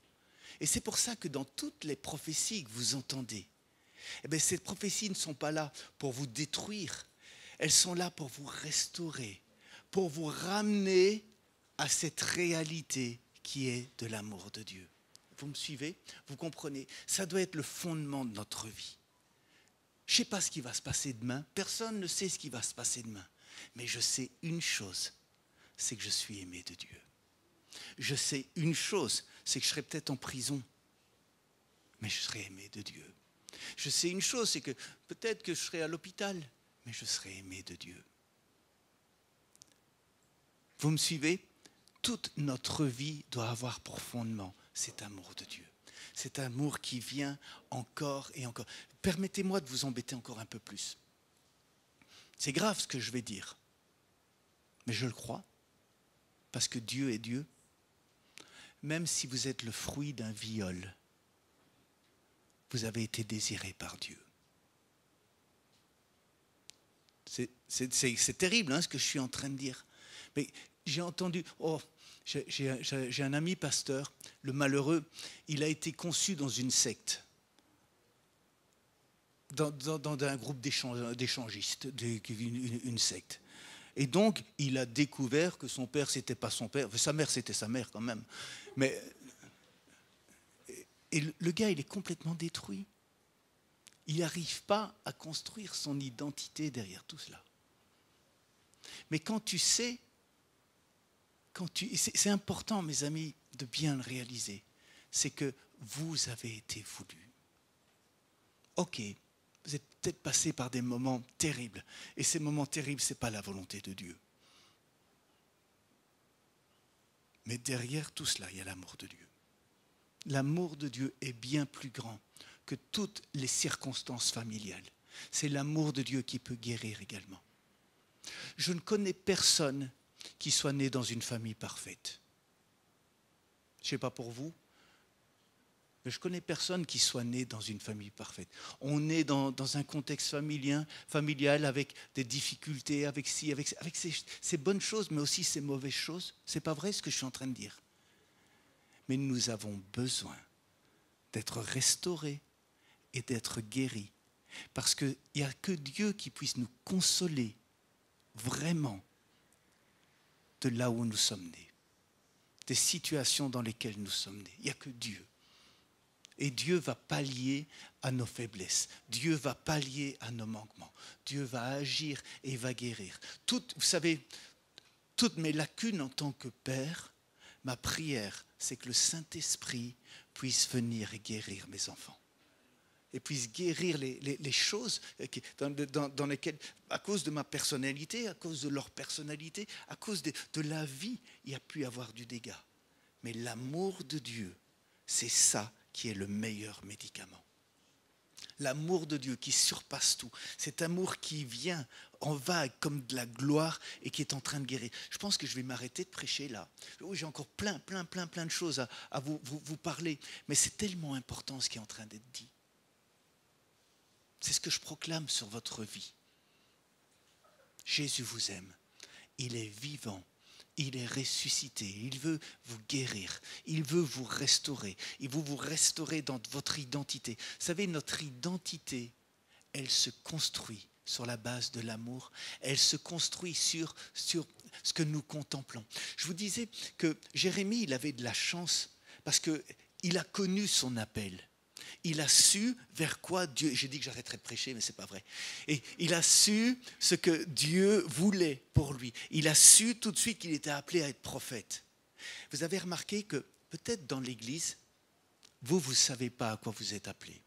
Et c'est pour ça que dans toutes les prophéties que vous entendez, eh bien, ces prophéties ne sont pas là pour vous détruire. Elles sont là pour vous restaurer, pour vous ramener à cette réalité qui est de l'amour de Dieu. Vous me suivez? Vous comprenez? Ça doit être le fondement de notre vie. Je ne sais pas ce qui va se passer demain. Personne ne sait ce qui va se passer demain. Mais je sais une chose, c'est que je suis aimé de Dieu. Je sais une chose, c'est que je serai peut-être en prison, mais je serai aimé de Dieu. Je sais une chose, c'est que peut-être que je serai à l'hôpital, mais je serai aimé de Dieu. Vous me suivez? Toute notre vie doit avoir pour fondement cet amour de Dieu. Cet amour qui vient encore et encore. Permettez-moi de vous embêter encore un peu plus. C'est grave ce que je vais dire, mais je le crois, parce que Dieu est Dieu. Même si vous êtes le fruit d'un viol, vous avez été désiré par Dieu. C'est terrible hein, ce que je suis en train de dire. Mais j'ai entendu, oh, j'ai un ami pasteur, le malheureux, il a été conçu dans une secte, dans, un groupe d'échangistes, une, une, secte. Et donc, il a découvert que son père, c'était pas son père, sa mère, c'était sa mère quand même. Mais et le gars, il est complètement détruit. Il n'arrive pas à construire son identité derrière tout cela. Mais quand tu sais c'est important, mes amis, de bien le réaliser, c'est que vous avez été voulu. Ok, vous êtes peut-être passé par des moments terribles, et ces moments terribles, ce n'est pas la volonté de Dieu. Mais derrière tout cela, il y a l'amour de Dieu. L'amour de Dieu est bien plus grand que toutes les circonstances familiales. C'est l'amour de Dieu qui peut guérir également. Je ne connais personne qui soit né dans une famille parfaite. Je ne sais pas pour vous, mais je connais personne qui soit né dans une famille parfaite. On est dans, un contexte familial, avec des difficultés, avec, avec ces, ces bonnes choses, mais aussi ces mauvaises choses. C'est pas vrai ce que je suis en train de dire. Mais nous avons besoin d'être restaurés et d'être guéris. Parce qu'il n'y a que Dieu qui puisse nous consoler vraiment de là où nous sommes nés, des situations dans lesquelles nous sommes nés. Il n'y a que Dieu. Et Dieu va pallier à nos faiblesses. Dieu va pallier à nos manquements. Dieu va agir et va guérir. vous savez, toutes mes lacunes en tant que père, ma prière, c'est que le Saint-Esprit puisse venir et guérir mes enfants. Et puisse guérir les, choses dans, lesquelles, à cause de ma personnalité, à cause de leur personnalité, à cause de, la vie, il y a pu avoir du dégât. Mais l'amour de Dieu, c'est ça qui est le meilleur médicament. L'amour de Dieu qui surpasse tout, cet amour qui vient en vague comme de la gloire et qui est en train de guérir. Je pense que je vais m'arrêter de prêcher là. J'ai encore plein, plein, plein, plein de choses à, vous parler, mais c'est tellement important ce qui est en train d'être dit. C'est ce que je proclame sur votre vie. Jésus vous aime. Il est vivant il est ressuscité. Il veut vous guérir. Il veut vous restaurer. Il veut vous restaurer dans votre identité. Vous savez, notre identité, elle se construit sur la base de l'amour. Elle se construit sur, sur ce que nous contemplons. Je vous disais que Jérémie, il avait de la chance parce qu'il a connu son appel il a su vers quoi Dieu. J'ai dit que j'arrêterais de prêcher, mais ce n'est pas vrai. Et il a su ce que Dieu voulait pour lui. Il a su tout de suite qu'il était appelé à être prophète. Vous avez remarqué que peut-être dans l'Église, vous, vous ne savez pas à quoi vous êtes appelé.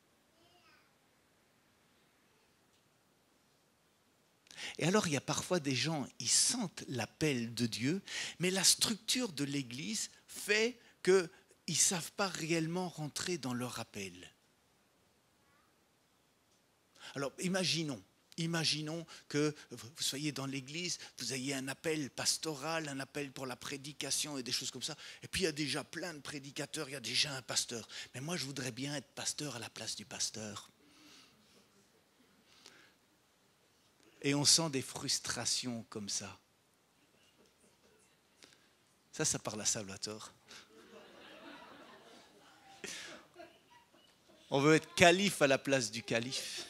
Et alors, il y a parfois des gens, ils sentent l'appel de Dieu, mais la structure de l'Église fait qu'ils ne savent pas réellement rentrer dans leur appel. Alors imaginons, imaginons que vous soyez dans l'église, vous ayez un appel pastoral, un appel pour la prédication et des choses comme ça. Et puis il y a déjà plein de prédicateurs, il y a déjà un pasteur. Mais moi je voudrais bien être pasteur à la place du pasteur. Et on sent des frustrations comme ça. Ça, ça parle à Salvatore. On veut être calife à la place du calife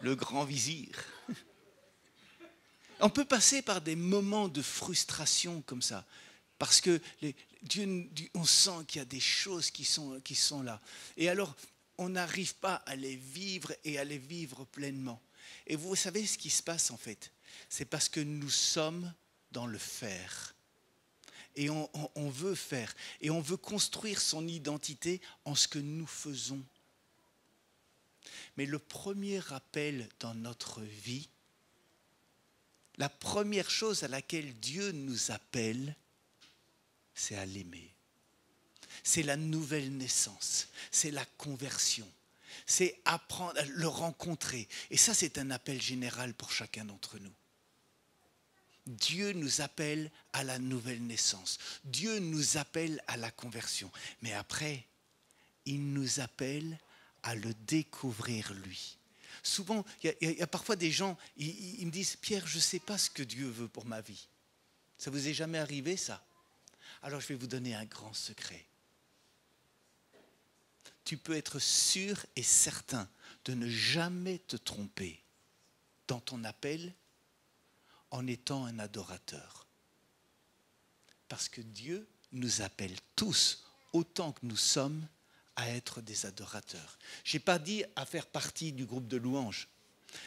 le grand vizir. On peut passer par des moments de frustration comme ça, parce que Dieu, on sent qu'il y a des choses qui sont, qui sont là. Et alors, on n'arrive pas à les vivre et à les vivre pleinement. Et vous savez ce qui se passe en fait? C'est parce que nous sommes dans le faire. Et on, on, veut faire. Et on veut construire son identité en ce que nous faisons mais le premier appel dans notre vie, la première chose à laquelle Dieu nous appelle, c'est à l'aimer. C'est la nouvelle naissance, c'est la conversion, c'est apprendre à le rencontrer. Et ça, c'est un appel général pour chacun d'entre nous. Dieu nous appelle à la nouvelle naissance. Dieu nous appelle à la conversion. Mais après, il nous appelle à le découvrir lui. Souvent, il y, a parfois des gens, ils, me disent, Pierre, je ne sais pas ce que Dieu veut pour ma vie. Ça vous est jamais arrivé, ça? Alors je vais vous donner un grand secret. Tu peux être sûr et certain de ne jamais te tromper dans ton appel en étant un adorateur. Parce que Dieu nous appelle tous, autant que nous sommes, à être des adorateurs. Je n'ai pas dit à faire partie du groupe de louanges.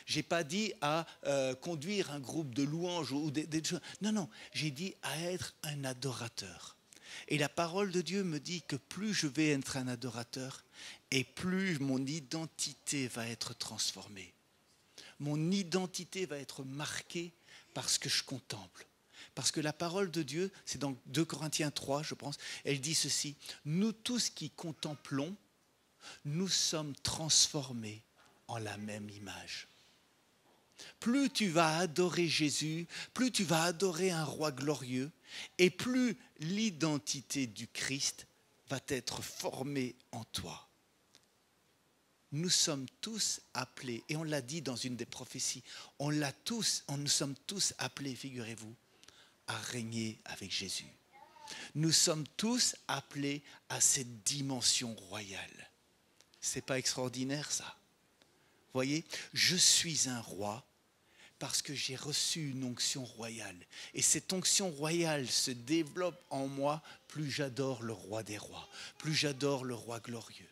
Je n'ai pas dit à euh, conduire un groupe de louanges ou des, des Non, non, j'ai dit à être un adorateur. Et la parole de Dieu me dit que plus je vais être un adorateur, et plus mon identité va être transformée. Mon identité va être marquée par ce que je contemple. Parce que la parole de Dieu, c'est dans 2 Corinthiens 3, je pense, elle dit ceci, nous tous qui contemplons, nous sommes transformés en la même image. Plus tu vas adorer Jésus, plus tu vas adorer un roi glorieux, et plus l'identité du Christ va être formée en toi. Nous sommes tous appelés, et on l'a dit dans une des prophéties, on l'a tous, on nous sommes tous appelés, figurez-vous, à régner avec Jésus. Nous sommes tous appelés à cette dimension royale. C'est pas extraordinaire ça? Voyez, je suis un roi parce que j'ai reçu une onction royale. Et cette onction royale se développe en moi plus j'adore le roi des rois, plus j'adore le roi glorieux.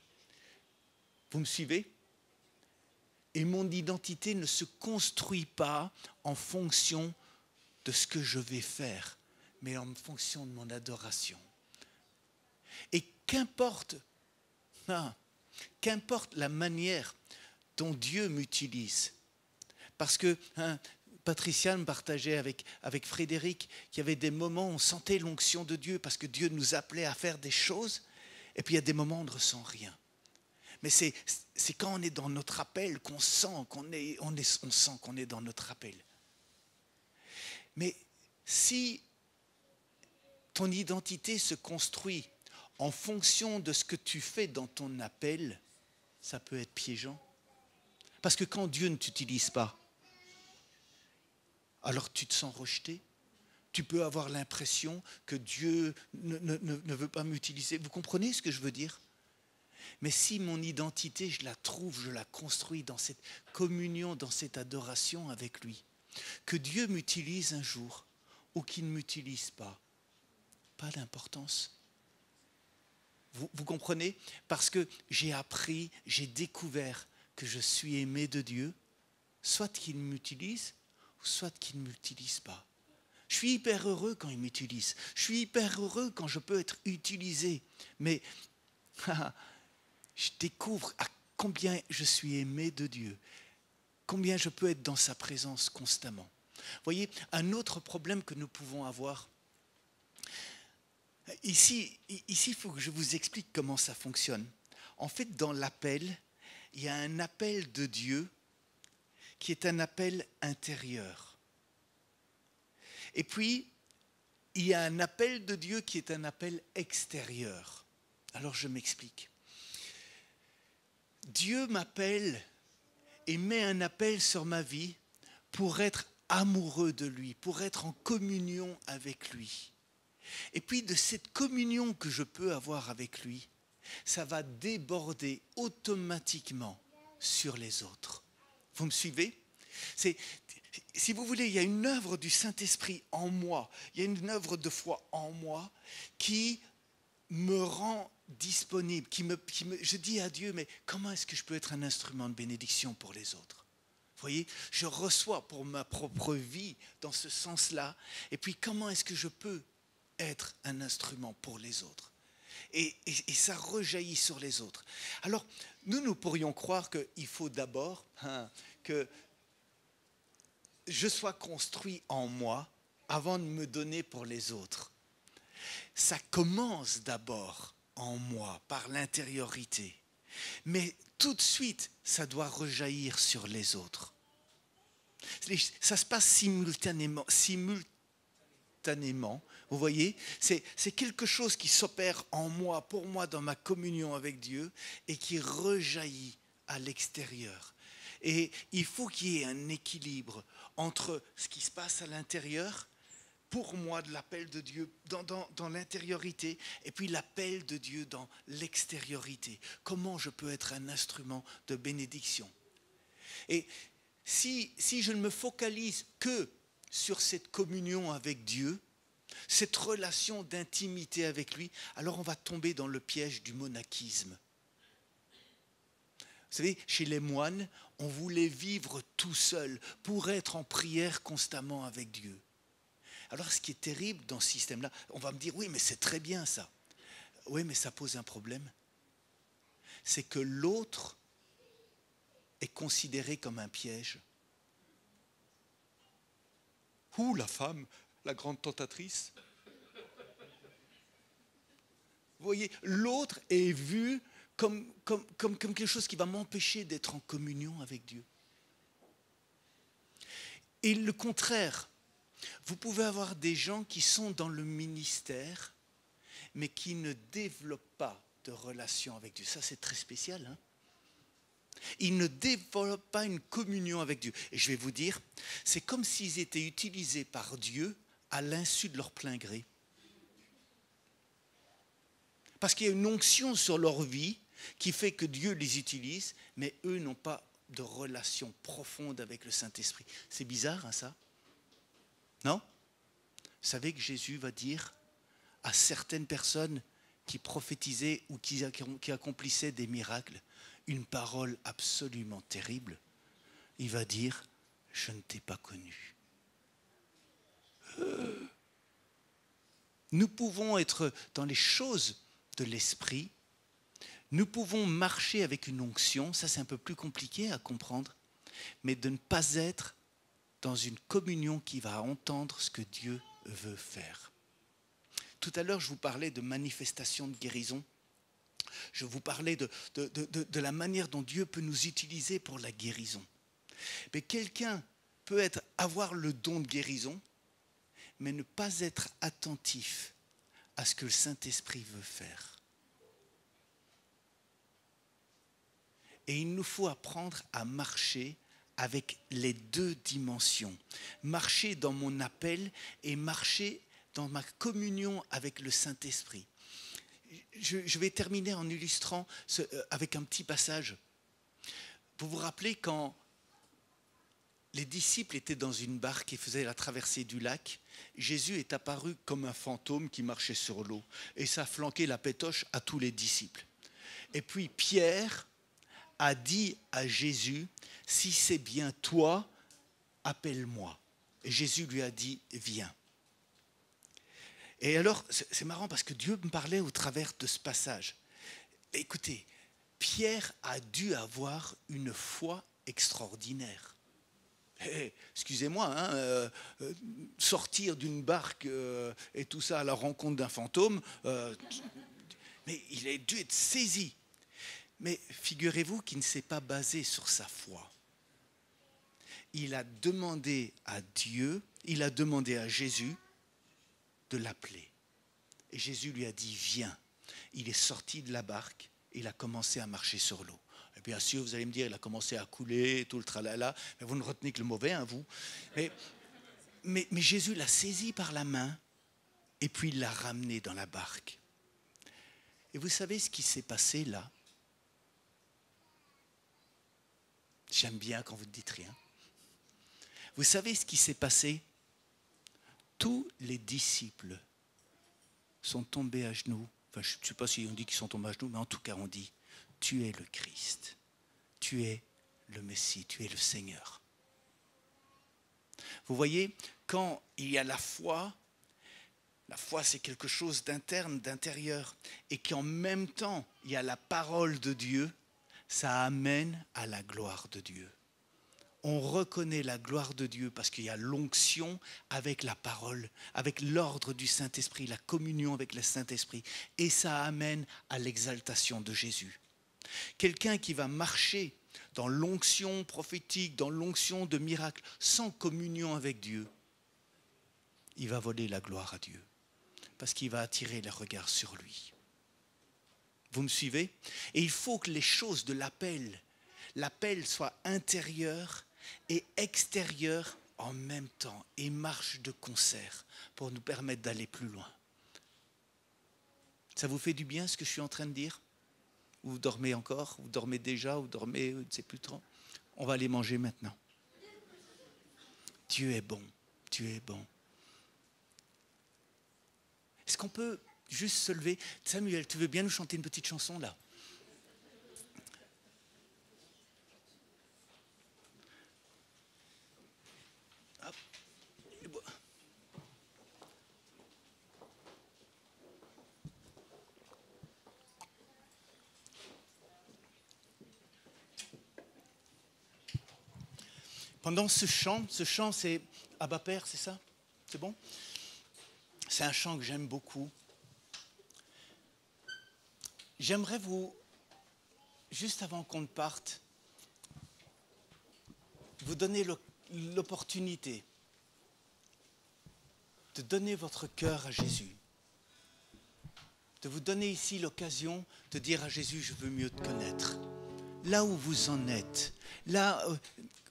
Vous me suivez? Et mon identité ne se construit pas en fonction de ce que je vais faire, mais en fonction de mon adoration. Et qu'importe, hein, qu'importe la manière dont Dieu m'utilise, parce que hein, Patricia me partageait avec, avec Frédéric qu'il y avait des moments où on sentait l'onction de Dieu parce que Dieu nous appelait à faire des choses, et puis il y a des moments où on ne ressent rien. Mais c'est quand on est dans notre appel qu'on sent qu'on est, on est, on sent qu'on est dans notre appel. Mais si ton identité se construit en fonction de ce que tu fais dans ton appel, ça peut être piégeant. Parce que quand Dieu ne t'utilise pas, alors tu te sens rejeté. Tu peux avoir l'impression que Dieu ne, veut pas m'utiliser. Vous comprenez ce que je veux dire? Mais si mon identité, je la trouve, je la construis dans cette communion, dans cette adoration avec lui, que Dieu m'utilise un jour ou qu'il ne m'utilise pas, pas d'importance. Vous, comprenez? Parce que j'ai appris, j'ai découvert que je suis aimé de Dieu, soit qu'il m'utilise, soit qu'il ne m'utilise pas. Je suis hyper heureux quand il m'utilise. Je suis hyper heureux quand je peux être utilisé. Mais (laughs) je découvre à combien je suis aimé de Dieu, combien je peux être dans sa présence constamment. Voyez, un autre problème que nous pouvons avoir, ici, ici, il faut que je vous explique comment ça fonctionne. En fait, dans l'appel, il y a un appel de Dieu qui est un appel intérieur. Et puis, il y a un appel de Dieu qui est un appel extérieur. Alors je m'explique. Dieu m'appelle et met un appel sur ma vie pour être amoureux de lui, pour être en communion avec lui. Et puis de cette communion que je peux avoir avec lui, ça va déborder automatiquement sur les autres. Vous me suivez? C'est si vous voulez, il y a une œuvre du Saint-Esprit en moi, il y a une œuvre de foi en moi qui me rend disponible, qui me, qui me, je dis à Dieu, mais comment est-ce que je peux être un instrument de bénédiction pour les autres? Vous voyez, je reçois pour ma propre vie dans ce sens-là, et puis comment est-ce que je peux être un instrument pour les autres? Et, ça rejaillit sur les autres. Alors, nous, nous pourrions croire qu'il faut d'abord hein, que je sois construit en moi avant de me donner pour les autres. Ça commence d'abord en moi, par l'intériorité. Mais tout de suite, ça doit rejaillir sur les autres. Ça se passe simultanément. simultanément vous voyez, c'est quelque chose qui s'opère en moi, pour moi, dans ma communion avec Dieu, et qui rejaillit à l'extérieur. Et il faut qu'il y ait un équilibre entre ce qui se passe à l'intérieur, pour moi, de l'appel de Dieu dans, l'intériorité, et puis l'appel de Dieu dans l'extériorité. Comment je peux être un instrument de bénédiction? Et si, si je ne me focalise que sur cette communion avec Dieu, cette relation d'intimité avec lui, alors on va tomber dans le piège du monachisme. Vous savez, chez les moines, on voulait vivre tout seul pour être en prière constamment avec Dieu. Alors ce qui est terrible dans ce système-là, on va me dire, oui, mais c'est très bien ça. Oui, mais ça pose un problème. C'est que l'autre est considéré comme un piège. Ou la femme, la grande tentatrice. Vous voyez, l'autre est vu comme, comme quelque chose qui va m'empêcher d'être en communion avec Dieu. Et le contraire, vous pouvez avoir des gens qui sont dans le ministère, mais qui ne développent pas de relation avec Dieu. Ça, c'est très spécial. Hein ils ne développent pas une communion avec Dieu. Et je vais vous dire, c'est comme s'ils étaient utilisés par Dieu à l'insu de leur plein gré. Parce qu'il y a une onction sur leur vie qui fait que Dieu les utilise, mais eux n'ont pas de relation profonde avec le Saint-Esprit. C'est bizarre, hein, ça? Non? Vous savez que Jésus va dire à certaines personnes qui prophétisaient ou qui, accomplissaient des miracles une parole absolument terrible. Il va dire, je ne t'ai pas connu. Nous pouvons être dans les choses de l'esprit, nous pouvons marcher avec une onction, ça c'est un peu plus compliqué à comprendre, mais de ne pas être dans une communion qui va entendre ce que Dieu veut faire. Tout à l'heure, je vous parlais de manifestation de guérison. Je vous parlais de, de, la manière dont Dieu peut nous utiliser pour la guérison. Mais quelqu'un peut être, avoir le don de guérison, mais ne pas être attentif à ce que le Saint-Esprit veut faire. Et il nous faut apprendre à marcher avec les deux dimensions. Marcher dans mon appel et marcher dans ma communion avec le Saint-Esprit. Je, vais terminer en illustrant ce, euh, avec un petit passage. Vous vous rappelez quand les disciples étaient dans une barque et faisaient la traversée du lac, Jésus est apparu comme un fantôme qui marchait sur l'eau. Et ça a flanqué la pétoche à tous les disciples. Et puis Pierre a dit à Jésus, si c'est bien toi, appelle-moi. Et Jésus lui a dit, viens. Et alors, c'est marrant parce que Dieu me parlait au travers de ce passage. Écoutez, Pierre a dû avoir une foi extraordinaire. Eh, excusez-moi, hein, euh, euh, sortir d'une barque euh, et tout ça à la rencontre d'un fantôme, mais il a dû être saisi. Mais figurez-vous qu'il ne s'est pas basé sur sa foi. Il a demandé à Dieu, il a demandé à Jésus de l'appeler. Et Jésus lui a dit, viens. Il est sorti de la barque il a commencé à marcher sur l'eau. Et bien sûr, vous allez me dire, il a commencé à couler, tout le tralala, mais vous ne retenez que le mauvais, hein, vous. Mais Jésus l'a saisi par la main et puis il l'a ramené dans la barque. Et vous savez ce qui s'est passé là? J'aime bien quand vous ne dites rien. Vous savez ce qui s'est passé? Tous les disciples sont tombés à genoux. Enfin, je ne sais pas si on dit qu'ils sont tombés à genoux, mais en tout cas, on dit tu es le Christ, tu es le Messie, tu es le Seigneur. Vous voyez, quand il y a la foi, la foi c'est quelque chose d'interne, d'intérieur, et qu'en même temps il y a la parole de Dieu, ça amène à la gloire de Dieu. On reconnaît la gloire de Dieu parce qu'il y a l'onction avec la parole, avec l'ordre du Saint-Esprit, la communion avec le Saint-Esprit, et ça amène à l'exaltation de Jésus. Quelqu'un qui va marcher dans l'onction prophétique, dans l'onction de miracle, sans communion avec Dieu, il va voler la gloire à Dieu, parce qu'il va attirer les regards sur lui. Vous me suivez? Et il faut que les choses de l'appel, l'appel soit intérieur et extérieur en même temps et marche de concert pour nous permettre d'aller plus loin. Ça vous fait du bien ce que je suis en train de dire? Vous dormez encore, vous dormez déjà, vous dormez, je ne sais plus trop. On va aller manger maintenant. Dieu est bon, Dieu est bon. Est-ce qu'on peut juste se lever. Samuel, tu veux bien nous chanter une petite chanson là? Pendant ce chant, ce chant c'est Abba Père, c'est ça? C'est bon? C'est un chant que j'aime beaucoup. J'aimerais vous, juste avant qu'on ne parte, vous donner l'opportunité de donner votre cœur à Jésus, de vous donner ici l'occasion de dire à Jésus, je veux mieux te connaître. Là où vous en êtes, là, euh,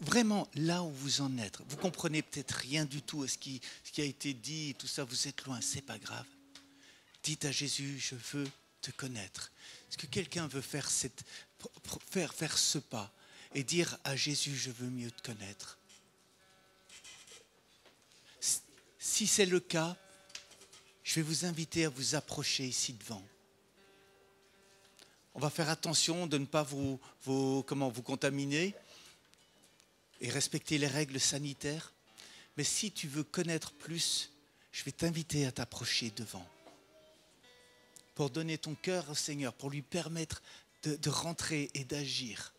vraiment là où vous en êtes. Vous comprenez peut-être rien du tout à ce qui, a été dit, tout ça, vous êtes loin, c'est pas grave. Dites à Jésus, je veux te connaître Est-ce que quelqu'un veut faire, cette, faire, faire ce pas et dire à Jésus, je veux mieux te connaître? Si c'est le cas, je vais vous inviter à vous approcher ici devant. On va faire attention de ne pas vous, vous, comment, vous contaminer et respecter les règles sanitaires. Mais si tu veux connaître plus, je vais t'inviter à t'approcher devant pour donner ton cœur au Seigneur, pour lui permettre de, de rentrer et d'agir.